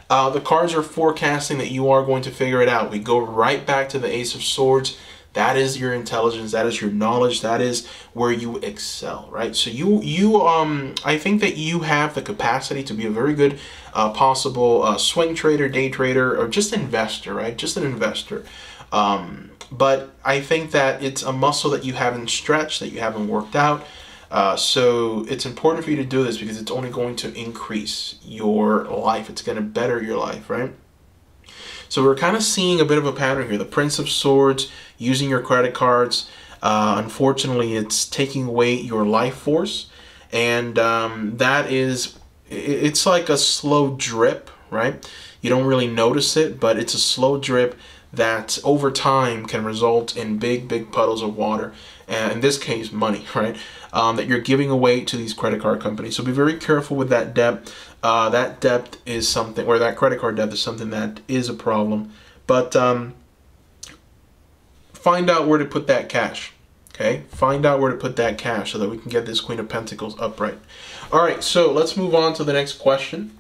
Uh, the cards are forecasting that you are going to figure it out. We go right back to the Ace of Swords. That is your intelligence. That is your knowledge. That is where you excel, right? So you, you, um, I think that you have the capacity to be a very good, uh, possible uh, swing trader, day trader, or just investor, right? Just an investor. Um, but I think that it's a muscle that you haven't stretched, that you haven't worked out. Uh, so it's important for you to do this because it's only going to increase your life. It's going to better your life, right? So we're kind of seeing a bit of a pattern here. The Prince of Swords, using your credit cards. Uh, unfortunately, it's taking away your life force. And um, that is, it's like a slow drip, right? You don't really notice it, but it's a slow drip that over time can result in big, big puddles of water. And in this case, money, right? Um, that you're giving away to these credit card companies. So be very careful with that debt. Uh, that debt is something, or that credit card debt is something that is a problem. But um, find out where to put that cash. Okay, find out where to put that cash so that we can get this Queen of Pentacles upright. All right, so let's move on to the next question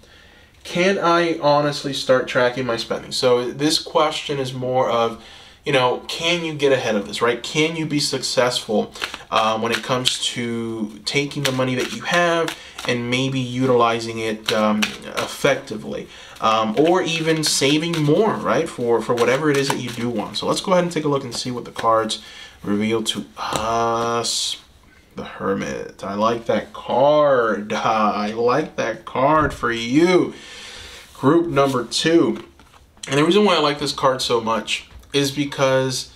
can I honestly start tracking my spending? So this question is more of, you know, can you get ahead of this, right? Can you be successful um, when it comes to taking the money that you have and maybe utilizing it um, effectively? Um, or even saving more, right, for, for whatever it is that you do want. So let's go ahead and take a look and see what the cards reveal to us. The Hermit. I like that card. I like that card for you. Group number two. And the reason why I like this card so much is because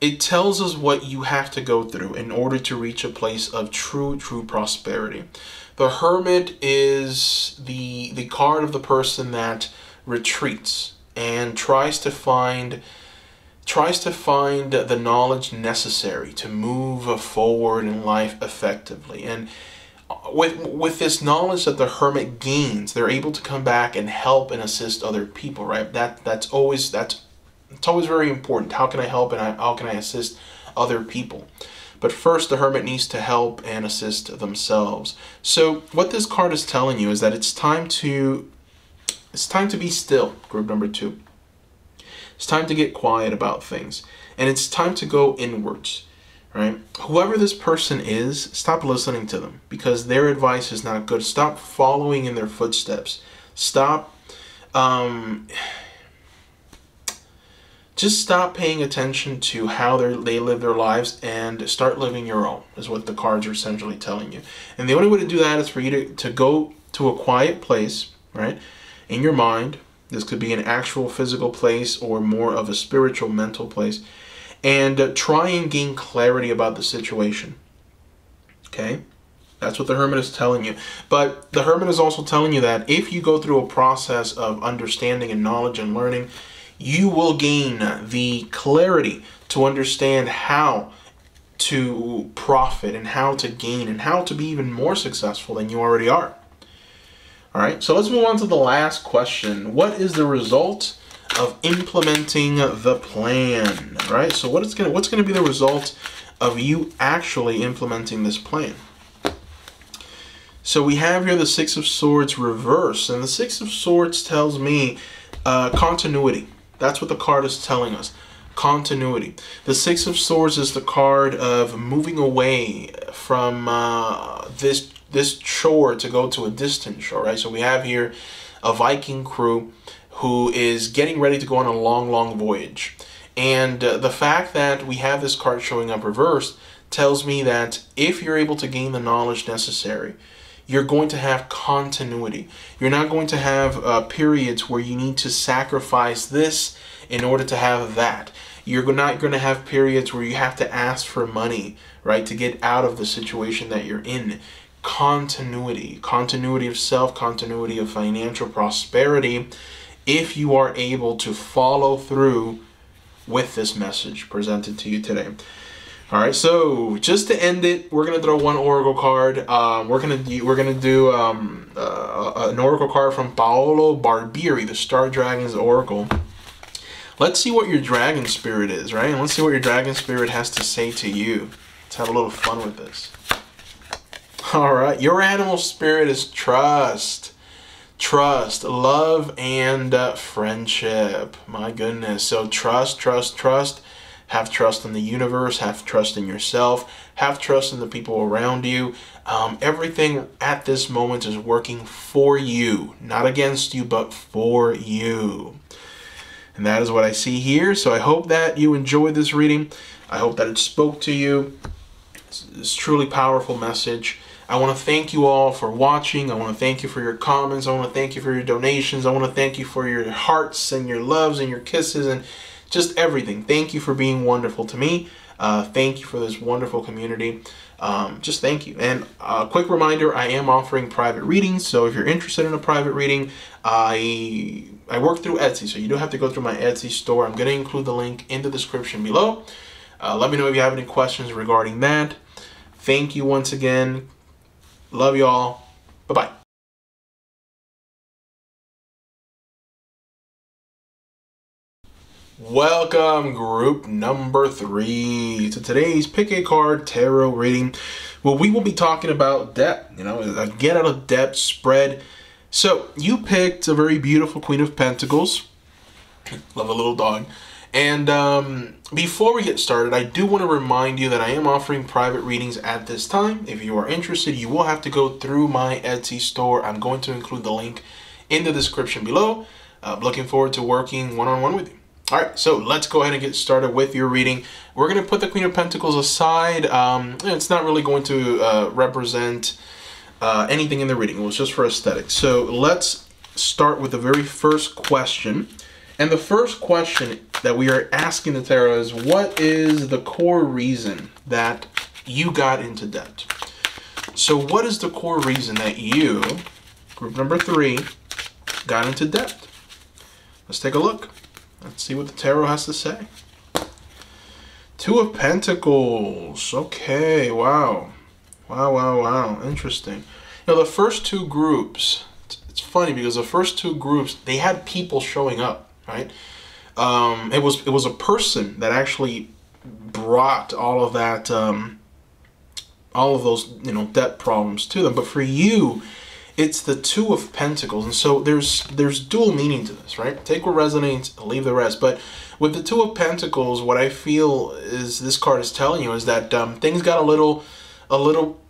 it tells us what you have to go through in order to reach a place of true, true prosperity. The Hermit is the the card of the person that retreats and tries to find tries to find the knowledge necessary to move forward in life effectively. And with with this knowledge that the hermit gains, they're able to come back and help and assist other people, right? That that's always that's it's always very important. How can I help and how can I assist other people? But first, the hermit needs to help and assist themselves. So, what this card is telling you is that it's time to it's time to be still. Group number two. It's time to get quiet about things. And it's time to go inwards, right? Whoever this person is, stop listening to them because their advice is not good. Stop following in their footsteps. Stop, um, just stop paying attention to how they live their lives and start living your own, is what the cards are essentially telling you. And the only way to do that is for you to, to go to a quiet place, right, in your mind, this could be an actual physical place or more of a spiritual mental place. And uh, try and gain clarity about the situation. Okay? That's what the hermit is telling you. But the hermit is also telling you that if you go through a process of understanding and knowledge and learning, you will gain the clarity to understand how to profit and how to gain and how to be even more successful than you already are. All right, so let's move on to the last question. What is the result of implementing the plan? All right, so what is gonna what's gonna be the result of you actually implementing this plan? So we have here the Six of Swords reverse, and the Six of Swords tells me uh, continuity. That's what the card is telling us. Continuity. The Six of Swords is the card of moving away from uh, this this shore to go to a distant shore, right? So we have here a Viking crew who is getting ready to go on a long, long voyage. And uh, the fact that we have this card showing up reversed tells me that if you're able to gain the knowledge necessary, you're going to have continuity. You're not going to have uh, periods where you need to sacrifice this in order to have that. You're not going to have periods where you have to ask for money, right, to get out of the situation that you're in continuity, continuity of self, continuity of financial prosperity, if you are able to follow through with this message presented to you today. All right, so just to end it, we're gonna throw one oracle card. Um, we're gonna do, we're gonna do um, uh, an oracle card from Paolo Barbieri, the Star Dragons Oracle. Let's see what your dragon spirit is, right? And let's see what your dragon spirit has to say to you. Let's have a little fun with this. All right. Your animal spirit is trust. Trust, love, and uh, friendship. My goodness. So trust, trust, trust. Have trust in the universe. Have trust in yourself. Have trust in the people around you. Um, everything at this moment is working for you, not against you, but for you. And that is what I see here. So I hope that you enjoyed this reading. I hope that it spoke to you. It's, it's truly powerful message. I want to thank you all for watching. I want to thank you for your comments. I want to thank you for your donations. I want to thank you for your hearts and your loves and your kisses and just everything. Thank you for being wonderful to me. Uh, thank you for this wonderful community. Um, just thank you. And a quick reminder, I am offering private readings. So if you're interested in a private reading, I I work through Etsy. So you don't have to go through my Etsy store. I'm going to include the link in the description below. Uh, let me know if you have any questions regarding that. Thank you once again. Love y'all. Bye bye. Welcome, group number three, to today's pick a card tarot reading. Well, we will be talking about debt, you know, a get out of debt spread. So, you picked a very beautiful Queen of Pentacles. Love a little dog. And um, before we get started, I do want to remind you that I am offering private readings at this time. If you are interested, you will have to go through my Etsy store. I'm going to include the link in the description below. Uh, looking forward to working one-on-one -on -one with you. All right, so let's go ahead and get started with your reading. We're going to put the Queen of Pentacles aside. Um, it's not really going to uh, represent uh, anything in the reading. It was just for aesthetics. So let's start with the very first question. And the first question that we are asking the tarot is, what is the core reason that you got into debt? So what is the core reason that you, group number three, got into debt? Let's take a look. Let's see what the tarot has to say. Two of Pentacles. Okay, wow. Wow, wow, wow. Interesting. Now, the first two groups, it's funny because the first two groups, they had people showing up, right? Um, it was it was a person that actually brought all of that, um, all of those, you know, debt problems to them. But for you, it's the two of pentacles and so there's there's dual meaning to this right take what resonates leave the rest but with the two of pentacles what i feel is this card is telling you is that um, things got a little a little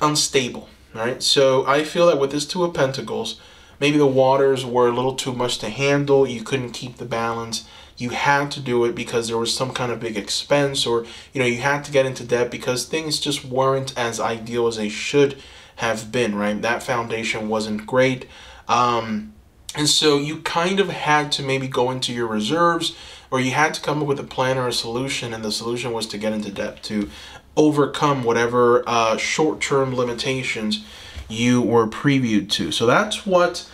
unstable right so i feel that with this two of pentacles maybe the waters were a little too much to handle you couldn't keep the balance you had to do it because there was some kind of big expense or you know you had to get into debt because things just weren't as ideal as they should have been, right? That foundation wasn't great. Um, and so you kind of had to maybe go into your reserves or you had to come up with a plan or a solution. And the solution was to get into debt to overcome whatever uh, short term limitations you were previewed to. So that's what.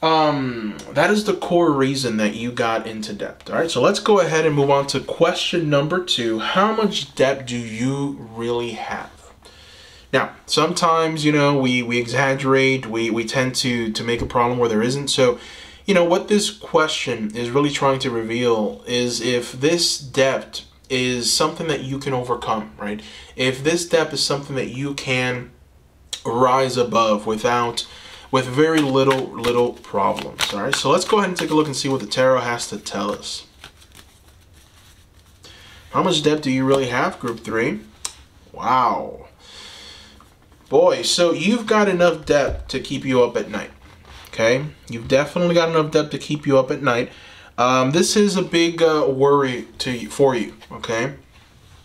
Um, that is the core reason that you got into debt. All right, so let's go ahead and move on to question number two. How much debt do you really have? Now, sometimes, you know, we, we exaggerate, we, we tend to, to make a problem where there isn't. So, you know, what this question is really trying to reveal is if this debt is something that you can overcome, right? If this debt is something that you can rise above without with very little little problems all right so let's go ahead and take a look and see what the tarot has to tell us how much debt do you really have group three wow Boy, so you've got enough debt to keep you up at night. Okay? You've definitely got enough debt to keep you up at night. Um, this is a big uh, worry to for you. Okay?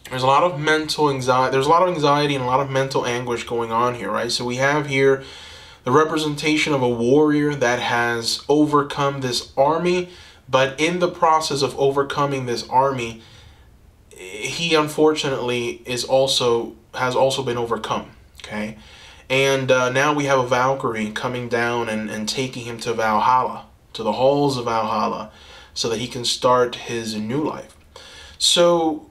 There's a lot of mental anxiety. There's a lot of anxiety and a lot of mental anguish going on here, right? So we have here the representation of a warrior that has overcome this army, but in the process of overcoming this army, he unfortunately is also has also been overcome Okay? And uh, now we have a Valkyrie coming down and, and taking him to Valhalla, to the halls of Valhalla, so that he can start his new life. So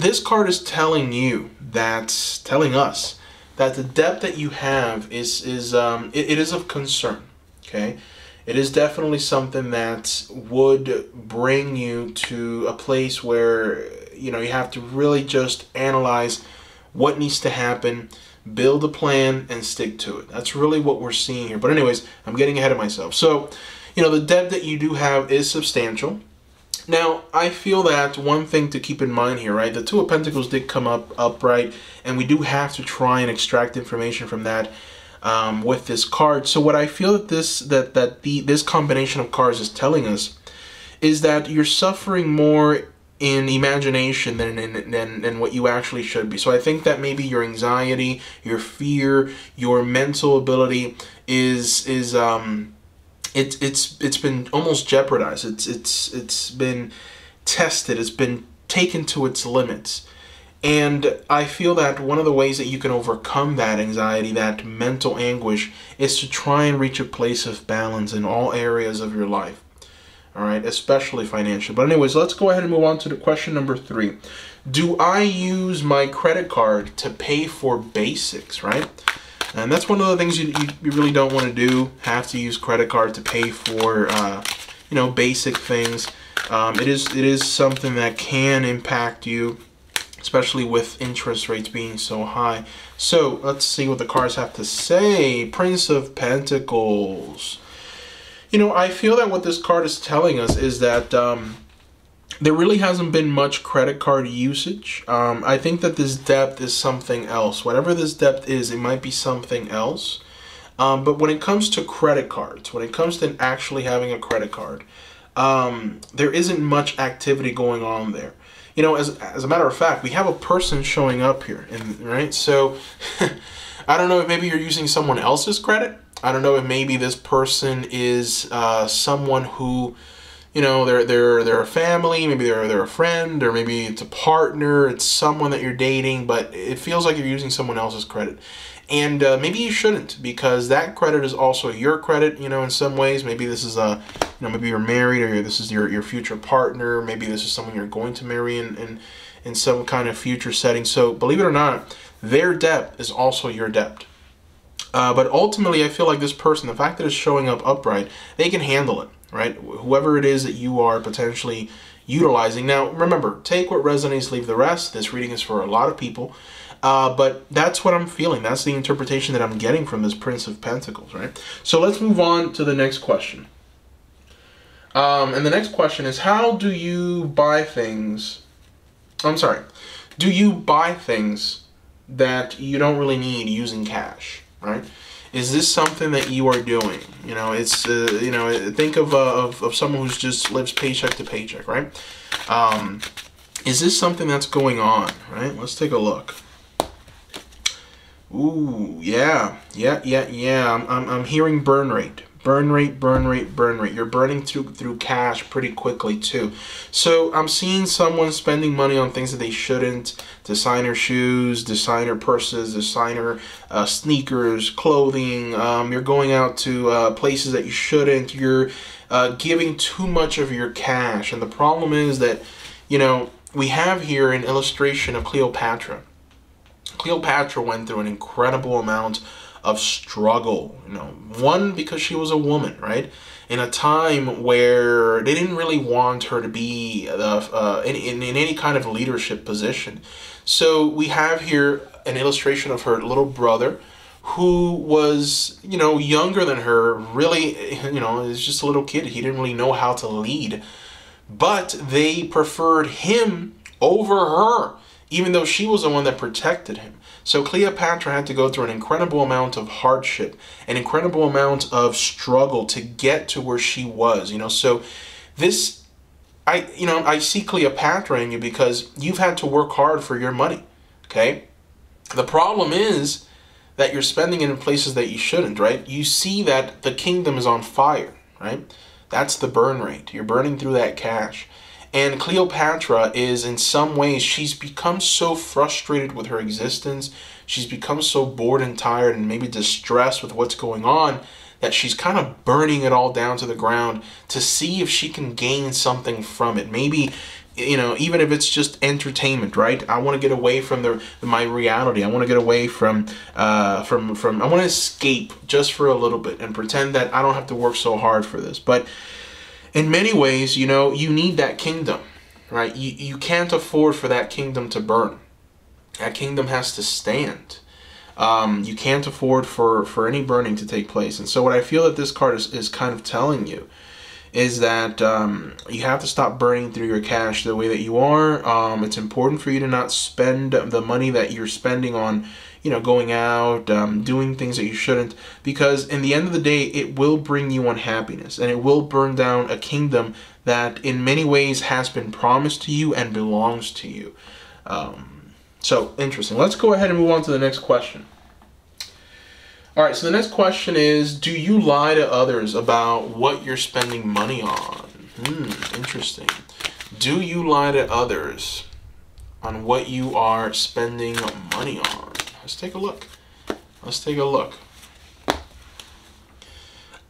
this card is telling you that, telling us that the depth that you have is is um, it, it is of concern. Okay, it is definitely something that would bring you to a place where you know you have to really just analyze what needs to happen build a plan and stick to it. That's really what we're seeing here. But anyways, I'm getting ahead of myself. So, you know, the debt that you do have is substantial. Now, I feel that one thing to keep in mind here, right? The Two of Pentacles did come up upright, and we do have to try and extract information from that um, with this card. So, what I feel that this that that the this combination of cards is telling us is that you're suffering more in imagination than, in, than than what you actually should be. So I think that maybe your anxiety, your fear, your mental ability is is um it's it's it's been almost jeopardized. It's it's it's been tested. It's been taken to its limits. And I feel that one of the ways that you can overcome that anxiety, that mental anguish, is to try and reach a place of balance in all areas of your life all right, especially financial. But anyways, let's go ahead and move on to the question number three. Do I use my credit card to pay for basics, right? And that's one of the things you, you, really don't want to do, have to use credit card to pay for, uh, you know, basic things. Um, it is it is something that can impact you, especially with interest rates being so high. So let's see what the cards have to say. Prince of Pentacles. You know, I feel that what this card is telling us is that um, there really hasn't been much credit card usage. Um, I think that this depth is something else. Whatever this depth is, it might be something else. Um, but when it comes to credit cards, when it comes to actually having a credit card, um, there isn't much activity going on there. You know, as, as a matter of fact, we have a person showing up here, and right. So, I don't know if maybe you're using someone else's credit. I don't know if maybe this person is uh, someone who you know they're they're they're a family maybe they're they're a friend or maybe it's a partner it's someone that you're dating but it feels like you're using someone else's credit. And uh, maybe you shouldn't because that credit is also your credit you know in some ways. Maybe this is a you know maybe you're married or this is your your future partner. Maybe this is someone you're going to marry in in, in some kind of future setting. So believe it or not their debt is also your debt. Uh, but ultimately i feel like this person the fact that it's showing up upright they can handle it right? Whoever it is that you are potentially utilizing. Now, remember, take what resonates, leave the rest. This reading is for a lot of people. Uh, but that's what I'm feeling. That's the interpretation that I'm getting from this Prince of Pentacles, right? So let's move on to the next question. Um, and the next question is How do you buy things? I'm sorry. Do you buy things that you don't really need using cash, right? Is this something that you are doing? You know, it's uh, you know, think of, uh, of of someone who's just lives paycheck to paycheck, right? Um, is this something that's going on? Right. Let's take a look. Ooh, yeah, yeah, yeah, yeah. I'm I'm, I'm hearing burn rate burn rate, burn rate, burn rate. You're burning through through cash pretty quickly too. So I'm seeing someone spending money on things that they shouldn't. Designer shoes, designer purses, designer uh, sneakers, clothing. Um, you're going out to uh, places that you shouldn't. You're uh, giving too much of your cash, and the problem is that you know we have here an illustration of Cleopatra. Cleopatra went through an incredible amount of struggle. You know, one because she was a woman, right? In a time where they didn't really want her to be uh, uh, in, in, in any kind of leadership position. So we have here an illustration of her little brother who was, you know, younger than her, really, you know, is just a little kid. He didn't really know how to lead. But they preferred him over her, even though she was the one that protected him. So Cleopatra had to go through an incredible amount of hardship, an incredible amount of struggle to get to where she was, you know. So this I you know, I see Cleopatra in you because you've had to work hard for your money, okay? The problem is that you're spending it in places that you shouldn't, right? You see that the kingdom is on fire, right? That's the burn rate. You're burning through that cash. And Cleopatra is, in some ways, she's become so frustrated with her existence. She's become so bored and tired and maybe distressed with what's going on that she's kind of burning it all down to the ground to see if she can gain something from it. Maybe you know even if it's just entertainment right i want to get away from the my reality i want to get away from uh from from i want to escape just for a little bit and pretend that i don't have to work so hard for this but in many ways, you know, you need that kingdom, right? You, you can't afford for that kingdom to burn. That kingdom has to stand. Um, you can't afford for, for any burning to take place. And so what I feel that this card is, is kind of telling you is that um, you have to stop burning through your cash the way that you are. Um, it's important for you to not spend the money that you're spending on you know, going out, um, doing things that you shouldn't, because in the end of the day, it will bring you unhappiness and it will burn down a kingdom that in many ways has been promised to you and belongs to you. Um, so, interesting. Let's go ahead and move on to the next question. All right, so the next question is Do you lie to others about what you're spending money on? Hmm, interesting. Do you lie to others on what you are spending money on? Let's take a look. Let's take a look.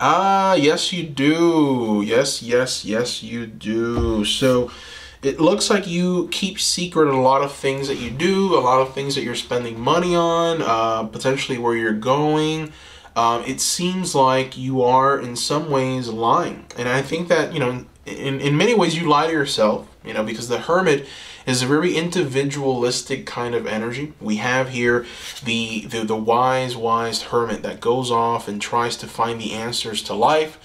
Ah, yes, you do. Yes, yes, yes, you do. So it looks like you keep secret a lot of things that you do, a lot of things that you're spending money on, uh, potentially where you're going. Um, it seems like you are in some ways lying. And I think that, you know, in, in many ways you lie to yourself, you know, because the hermit is a very individualistic kind of energy. We have here the, the, the wise, wise hermit that goes off and tries to find the answers to life,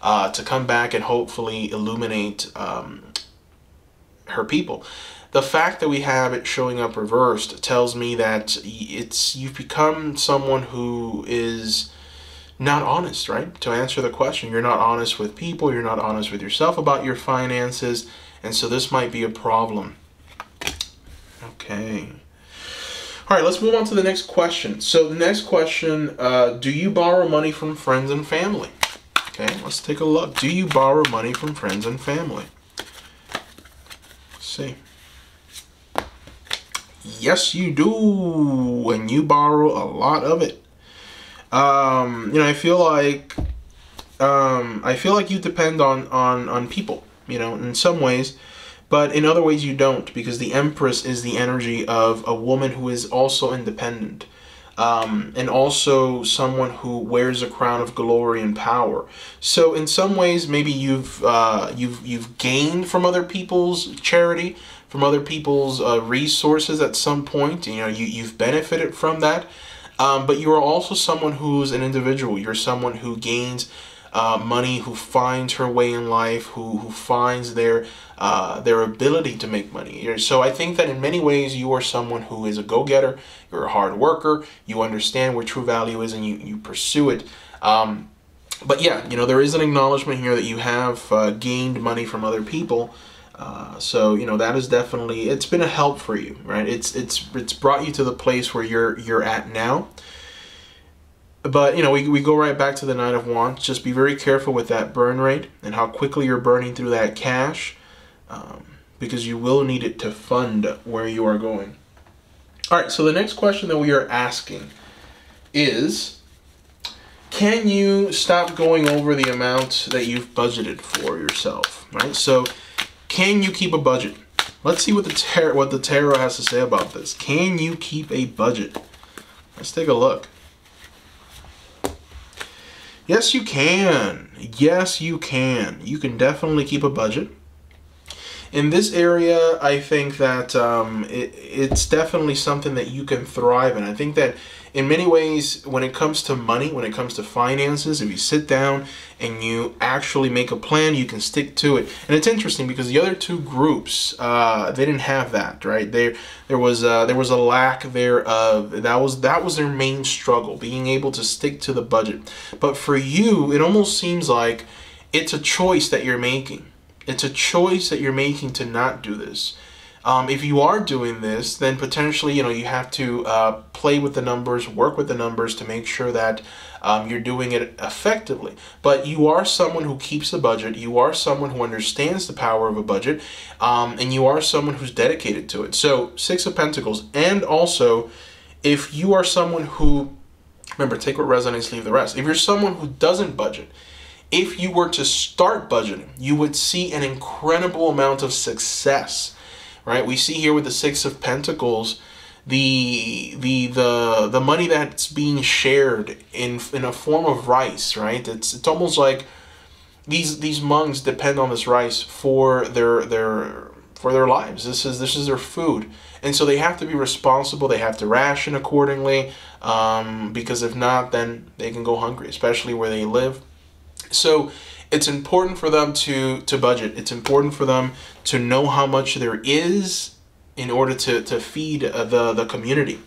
uh, to come back and hopefully illuminate um, her people. The fact that we have it showing up reversed tells me that it's you've become someone who is not honest, right? To answer the question, you're not honest with people, you're not honest with yourself about your finances, and so this might be a problem. Okay. All right, let's move on to the next question. So the next question, uh, do you borrow money from friends and family? Okay, let's take a look. Do you borrow money from friends and family? Let's see. Yes, you do, and you borrow a lot of it. Um, you know, I feel like um, I feel like you depend on on on people. You know, in some ways, but in other ways you don't, because the Empress is the energy of a woman who is also independent. Um, and also someone who wears a crown of glory and power. So in some ways, maybe you've uh, you've you've gained from other people's charity, from other people's uh, resources at some point. You know, you you've benefited from that. Um, but you are also someone who's an individual. You're someone who gains uh, money, who finds her way in life, who who finds their uh, their ability to make money. So I think that in many ways you are someone who is a go-getter. You're a hard worker. You understand where true value is, and you you pursue it. Um, but yeah, you know there is an acknowledgement here that you have uh, gained money from other people. Uh, so you know that is definitely it's been a help for you, right? It's it's it's brought you to the place where you're you're at now. But you know we, we go right back to the Nine of Wands. Just be very careful with that burn rate and how quickly you're burning through that cash, um, because you will need it to fund where you are going. All right. So the next question that we are asking is, can you stop going over the amount that you've budgeted for yourself? Right. So can you keep a budget? Let's see what the tar- what the tarot has to say about this. Can you keep a budget? Let's take a look. Yes, you can. Yes, you can. You can definitely keep a budget. In this area, I think that um, it, it's definitely something that you can thrive in. I think that in many ways, when it comes to money, when it comes to finances, if you sit down and you actually make a plan, you can stick to it. And it's interesting because the other two groups, uh, they didn't have that, right? There, there was uh, there was a lack there of that was that was their main struggle, being able to stick to the budget. But for you, it almost seems like it's a choice that you're making. It's a choice that you're making to not do this. Um, if you are doing this, then potentially, you know, you have to uh, play with the numbers, work with the numbers to make sure that um, you're doing it effectively. But you are someone who keeps the budget. You are someone who understands the power of a budget, um, and you are someone who's dedicated to it. So, Six of Pentacles, and also, if you are someone who, remember, take what resonates, leave the rest. If you're someone who doesn't budget, if you were to start budgeting, you would see an incredible amount of success right? We see here with the Six of Pentacles, the the the the money that's being shared in in a form of rice, right? It's it's almost like these these monks depend on this rice for their their for their lives. This is this is their food, and so they have to be responsible. They have to ration accordingly, um, because if not, then they can go hungry, especially where they live. So it's important for them to to budget. It's important for them to know how much there is in order to to feed uh, the the community.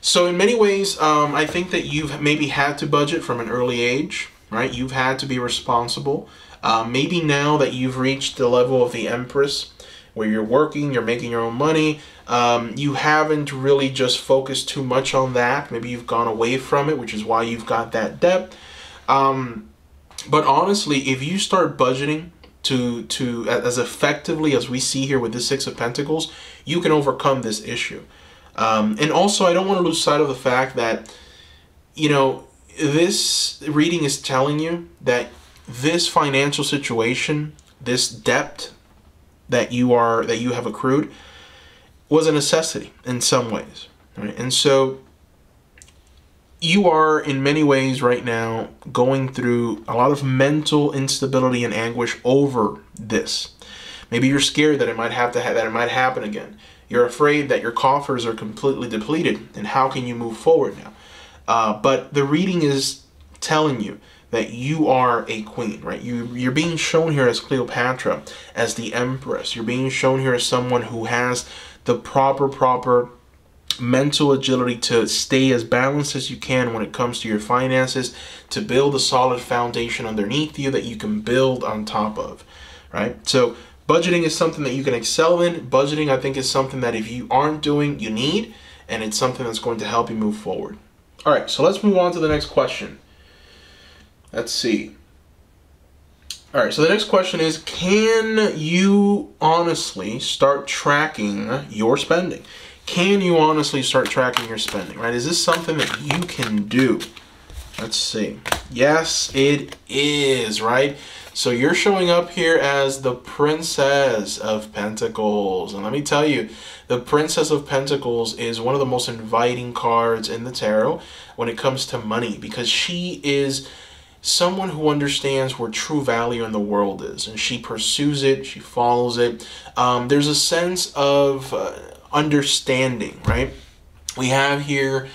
So in many ways, um, I think that you've maybe had to budget from an early age, right? You've had to be responsible. Uh, maybe now that you've reached the level of the Empress, where you're working, you're making your own money, um, you haven't really just focused too much on that. Maybe you've gone away from it, which is why you've got that debt. Um, but honestly, if you start budgeting to to as effectively as we see here with the Six of Pentacles, you can overcome this issue. Um, and also, I don't want to lose sight of the fact that you know this reading is telling you that this financial situation, this debt that you are that you have accrued, was a necessity in some ways, right? And so you are in many ways right now going through a lot of mental instability and anguish over this. Maybe you're scared that it might have to ha- that it might happen again. You're afraid that your coffers are completely depleted, and how can you move forward now? Uh, but the reading is telling you that you are a queen, right? You you're being shown here as Cleopatra, as the empress. You're being shown here as someone who has the proper proper mental agility to stay as balanced as you can when it comes to your finances, to build a solid foundation underneath you that you can build on top of, right? So, budgeting is something that you can excel in. Budgeting, I think, is something that if you aren't doing, you need, and it's something that's going to help you move forward. All right, so let's move on to the next question. Let's see. All right, so the next question is Can you honestly start tracking your spending? Can you honestly start tracking your spending, right? Is this something that you can do? Let's see. Yes, it is, right? So you're showing up here as the Princess of Pentacles. And let me tell you, the Princess of Pentacles is one of the most inviting cards in the tarot when it comes to money because she is someone who understands where true value in the world is and she pursues it, she follows it. Um, there's a sense of uh, understanding, right? We have here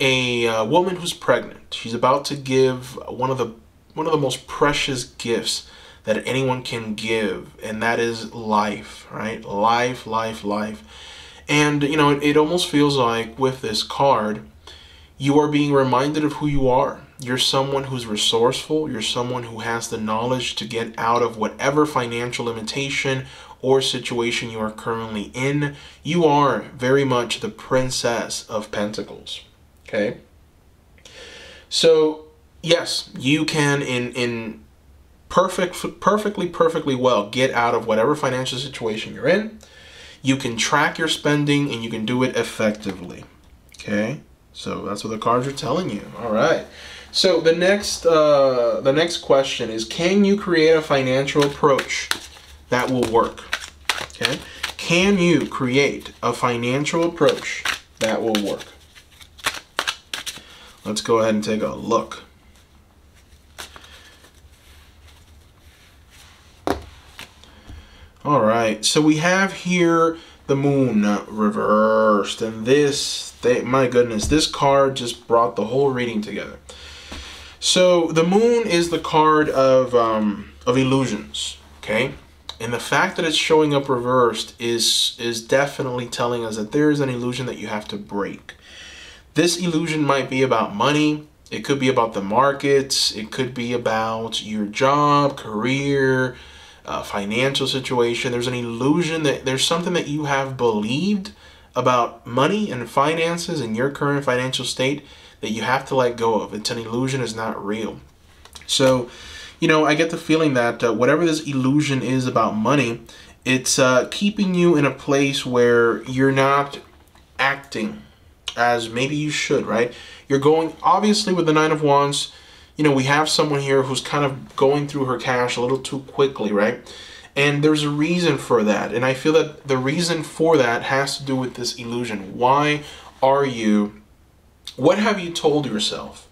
a uh, woman who's pregnant. She's about to give one of the one of the most precious gifts that anyone can give, and that is life, right? Life, life, life. And, you know, it, it almost feels like with this card, you are being reminded of who you are. You're someone who's resourceful. You're someone who has the knowledge to get out of whatever financial limitation or situation you are currently in. You are very much the princess of pentacles. Okay? So, yes, you can in in perfect perfectly perfectly well get out of whatever financial situation you're in. You can track your spending and you can do it effectively. Okay? So that's what the cards are telling you. All right. So the next uh, the next question is can you create a financial approach that will work? Okay? Can you create a financial approach that will work? Let's go ahead and take a look. All right, so we have here the moon reversed, and this, they, my goodness, this card just brought the whole reading together. So the moon is the card of um, of illusions, okay, and the fact that it's showing up reversed is is definitely telling us that there is an illusion that you have to break. This illusion might be about money. It could be about the markets. It could be about your job, career, uh, financial situation. There's an illusion that there's something that you have believed about money and finances and your current financial state that you have to let go of. It's an illusion, is not real. So, you know, I get the feeling that uh, whatever this illusion is about money, it's uh, keeping you in a place where you're not acting as maybe you should, right? You're going, obviously, with the Nine of Wands, you know, we have someone here who's kind of going through her cash a little too quickly, right? And there's a reason for that. And I feel that the reason for that has to do with this illusion. Why are you, what have you told yourself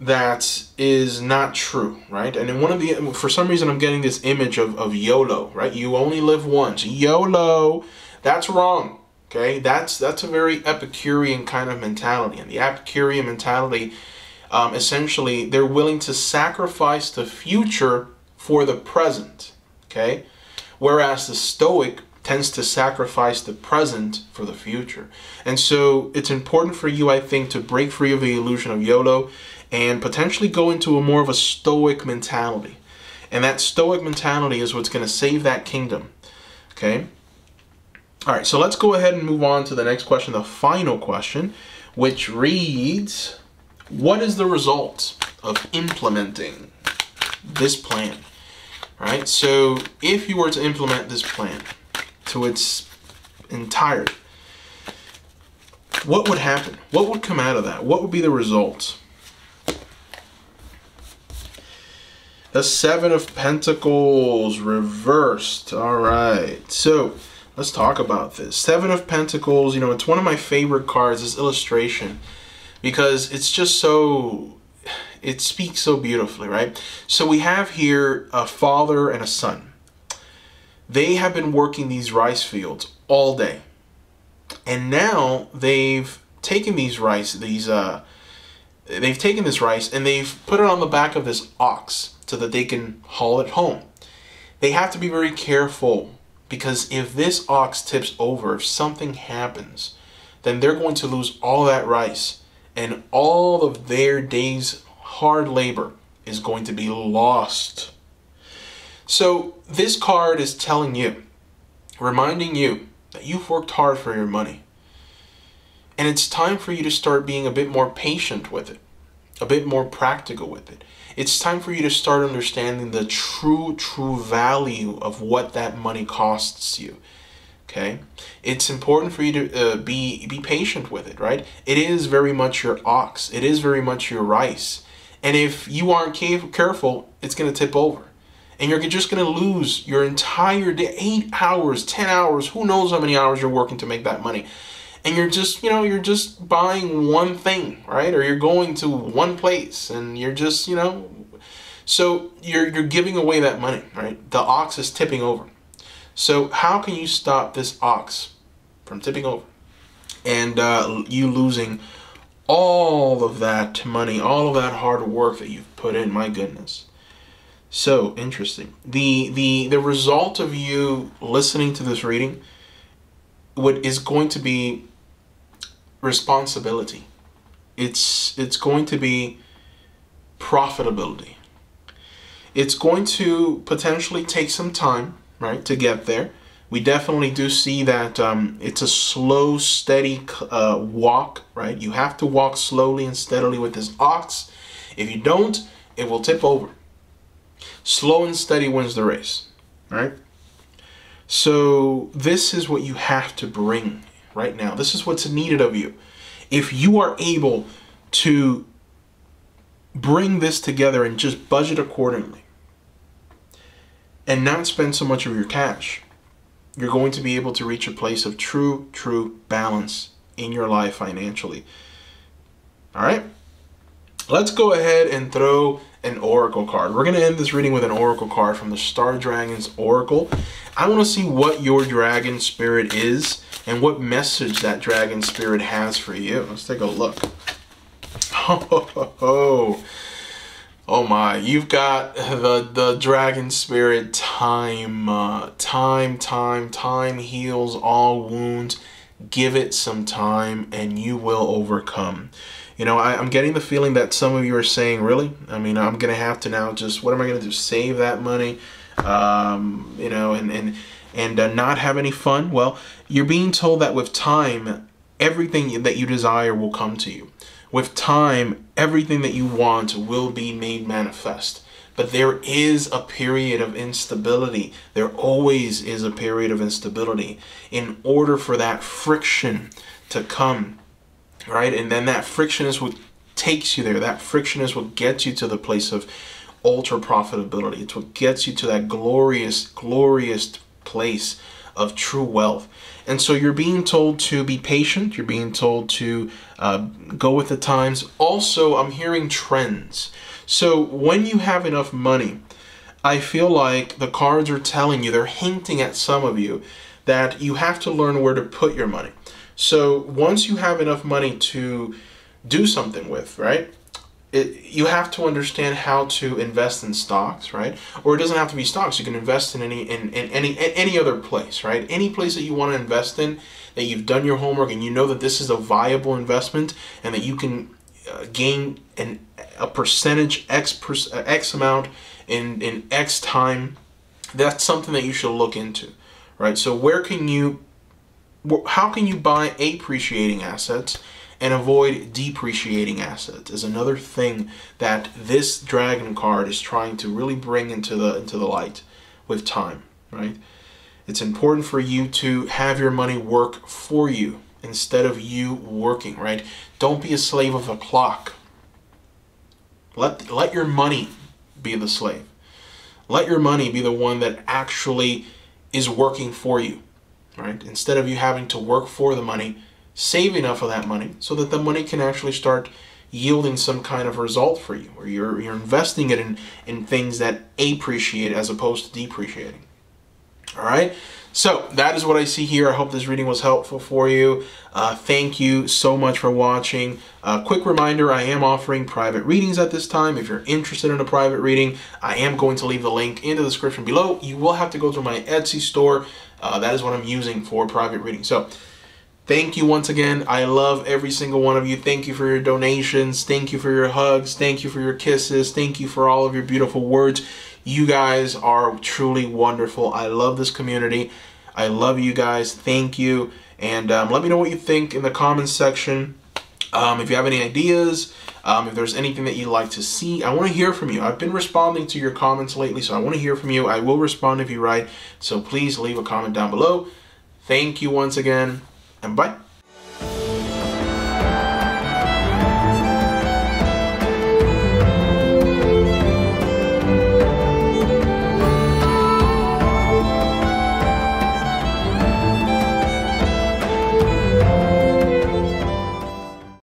that is not true, right? And in one of the, for some reason, I'm getting this image of, of YOLO, right? You only live once. YOLO. That's wrong. Okay, that's that's a very Epicurean kind of mentality, and the Epicurean mentality, um, essentially, they're willing to sacrifice the future for the present. Okay, whereas the Stoic tends to sacrifice the present for the future, and so it's important for you, I think, to break free of the illusion of YOLO and potentially go into a more of a Stoic mentality, and that Stoic mentality is what's going to save that kingdom. Okay. All right, so let's go ahead and move on to the next question, the final question, which reads What is the result of implementing this plan? All right, so if you were to implement this plan to its entirety, what would happen? What would come out of that? What would be the results? The Seven of Pentacles reversed. All right, so let's talk about this. Seven of Pentacles, you know, it's one of my favorite cards, this illustration, because it's just so, it speaks so beautifully, right? So we have here a father and a son. They have been working these rice fields all day. And now they've taken these rice, these, uh, they've taken this rice and they've put it on the back of this ox so that they can haul it home. They have to be very careful because if this ox tips over, if something happens, then they're going to lose all that rice and all of their days hard labor is going to be lost. So this card is telling you, reminding you that you've worked hard for your money. And it's time for you to start being a bit more patient with it, a bit more practical with it. It's time for you to start understanding the true, true value of what that money costs you. Okay, it's important for you to uh, be be patient with it, right? It is very much your ox. It is very much your rice. And if you aren't careful, it's going to tip over. And you're just going to lose your entire day, eight hours, 10 hours, who knows how many hours you're working to make that money. And you're just, you know, you're just buying one thing, right? Or you're going to one place and you're just, you know, so you're, you're giving away that money, right? The ox is tipping over. So how can you stop this ox from tipping over and uh, you losing all of that money, all of that hard work that you've put in. My goodness. So interesting. The the the result of you listening to this reading what is going to be responsibility. It's it's going to be profitability. It's going to potentially take some time, right, to get there we definitely do see that um, it's a slow, steady uh, walk, right? You have to walk slowly and steadily with this ox. If you don't, it will tip over. Slow and steady wins the race, right? So this is what you have to bring right now. This is what's needed of you. If you are able to bring this together and just budget accordingly and not spend so much of your cash, you're going to be able to reach a place of true, true balance in your life financially. All right? Let's go ahead and throw an oracle card. We're going to end this reading with an oracle card from the Star Dragons Oracle. I want to see what your dragon spirit is and what message that dragon spirit has for you. Let's take a look. Oh, Oh my, you've got the the dragon spirit time, uh, time, time, time heals all wounds. Give it some time and you will overcome. You know, I, am getting the feeling that some of you are saying, really? I mean, I'm going to have to now just, what am I going to do? Save that money, um, you know, and, and, and uh, not have any fun? Well, you're being told that with time, everything that you desire will come to you. With time, everything that you want will be made manifest. But there is a period of instability. There always is a period of instability. In order for that friction to come, right? And then that friction is what takes you there. That friction is what gets you to the place of ultra profitability. It's what gets you to that glorious, glorious place of true wealth. And so you're being told to be patient. You're being told to uh, go with the times. Also, I'm hearing trends. So when you have enough money, I feel like the cards are telling you, they're hinting at some of you that you have to learn where to put your money. So once you have enough money to do something with, right? it, you have to understand how to invest in stocks, right? Or it doesn't have to be stocks. You can invest in any in, in any in any other place, right? Any place that you want to invest in that you've done your homework and you know that this is a viable investment and that you can uh, gain an a percentage x per, uh, x amount in in x time. That's something that you should look into, right? So where can you how can you buy appreciating assets and avoid depreciating assets is another thing that this dragon card is trying to really bring into the into the light with time right? It's important for you to have your money work for you instead of you working right? Don't be a slave of a clock. Let let your money be the slave. Let your money be the one that actually is working for you right instead of you having to work for the money save enough of that money so that the money can actually start yielding some kind of result for you, or you're, you're investing it in, in things that appreciate as opposed to depreciating. All right. So that is what I see here. I hope this reading was helpful for you. Uh, thank you so much for watching. Uh, quick reminder, I am offering private readings at this time. If you're interested in a private reading, I am going to leave the link in the description below. You will have to go to my Etsy store. Uh, that is what I'm using for private reading. So Thank you once again. I love every single one of you. Thank you for your donations. Thank you for your hugs. Thank you for your kisses. Thank you for all of your beautiful words. You guys are truly wonderful. I love this community. I love you guys. Thank you. And um, let me know what you think in the comments section. Um, if you have any ideas, um, if there's anything that you'd like to see, I want to hear from you. I've been responding to your comments lately, so I want to hear from you. I will respond if you write. So please leave a comment down below. Thank you once again, and bye.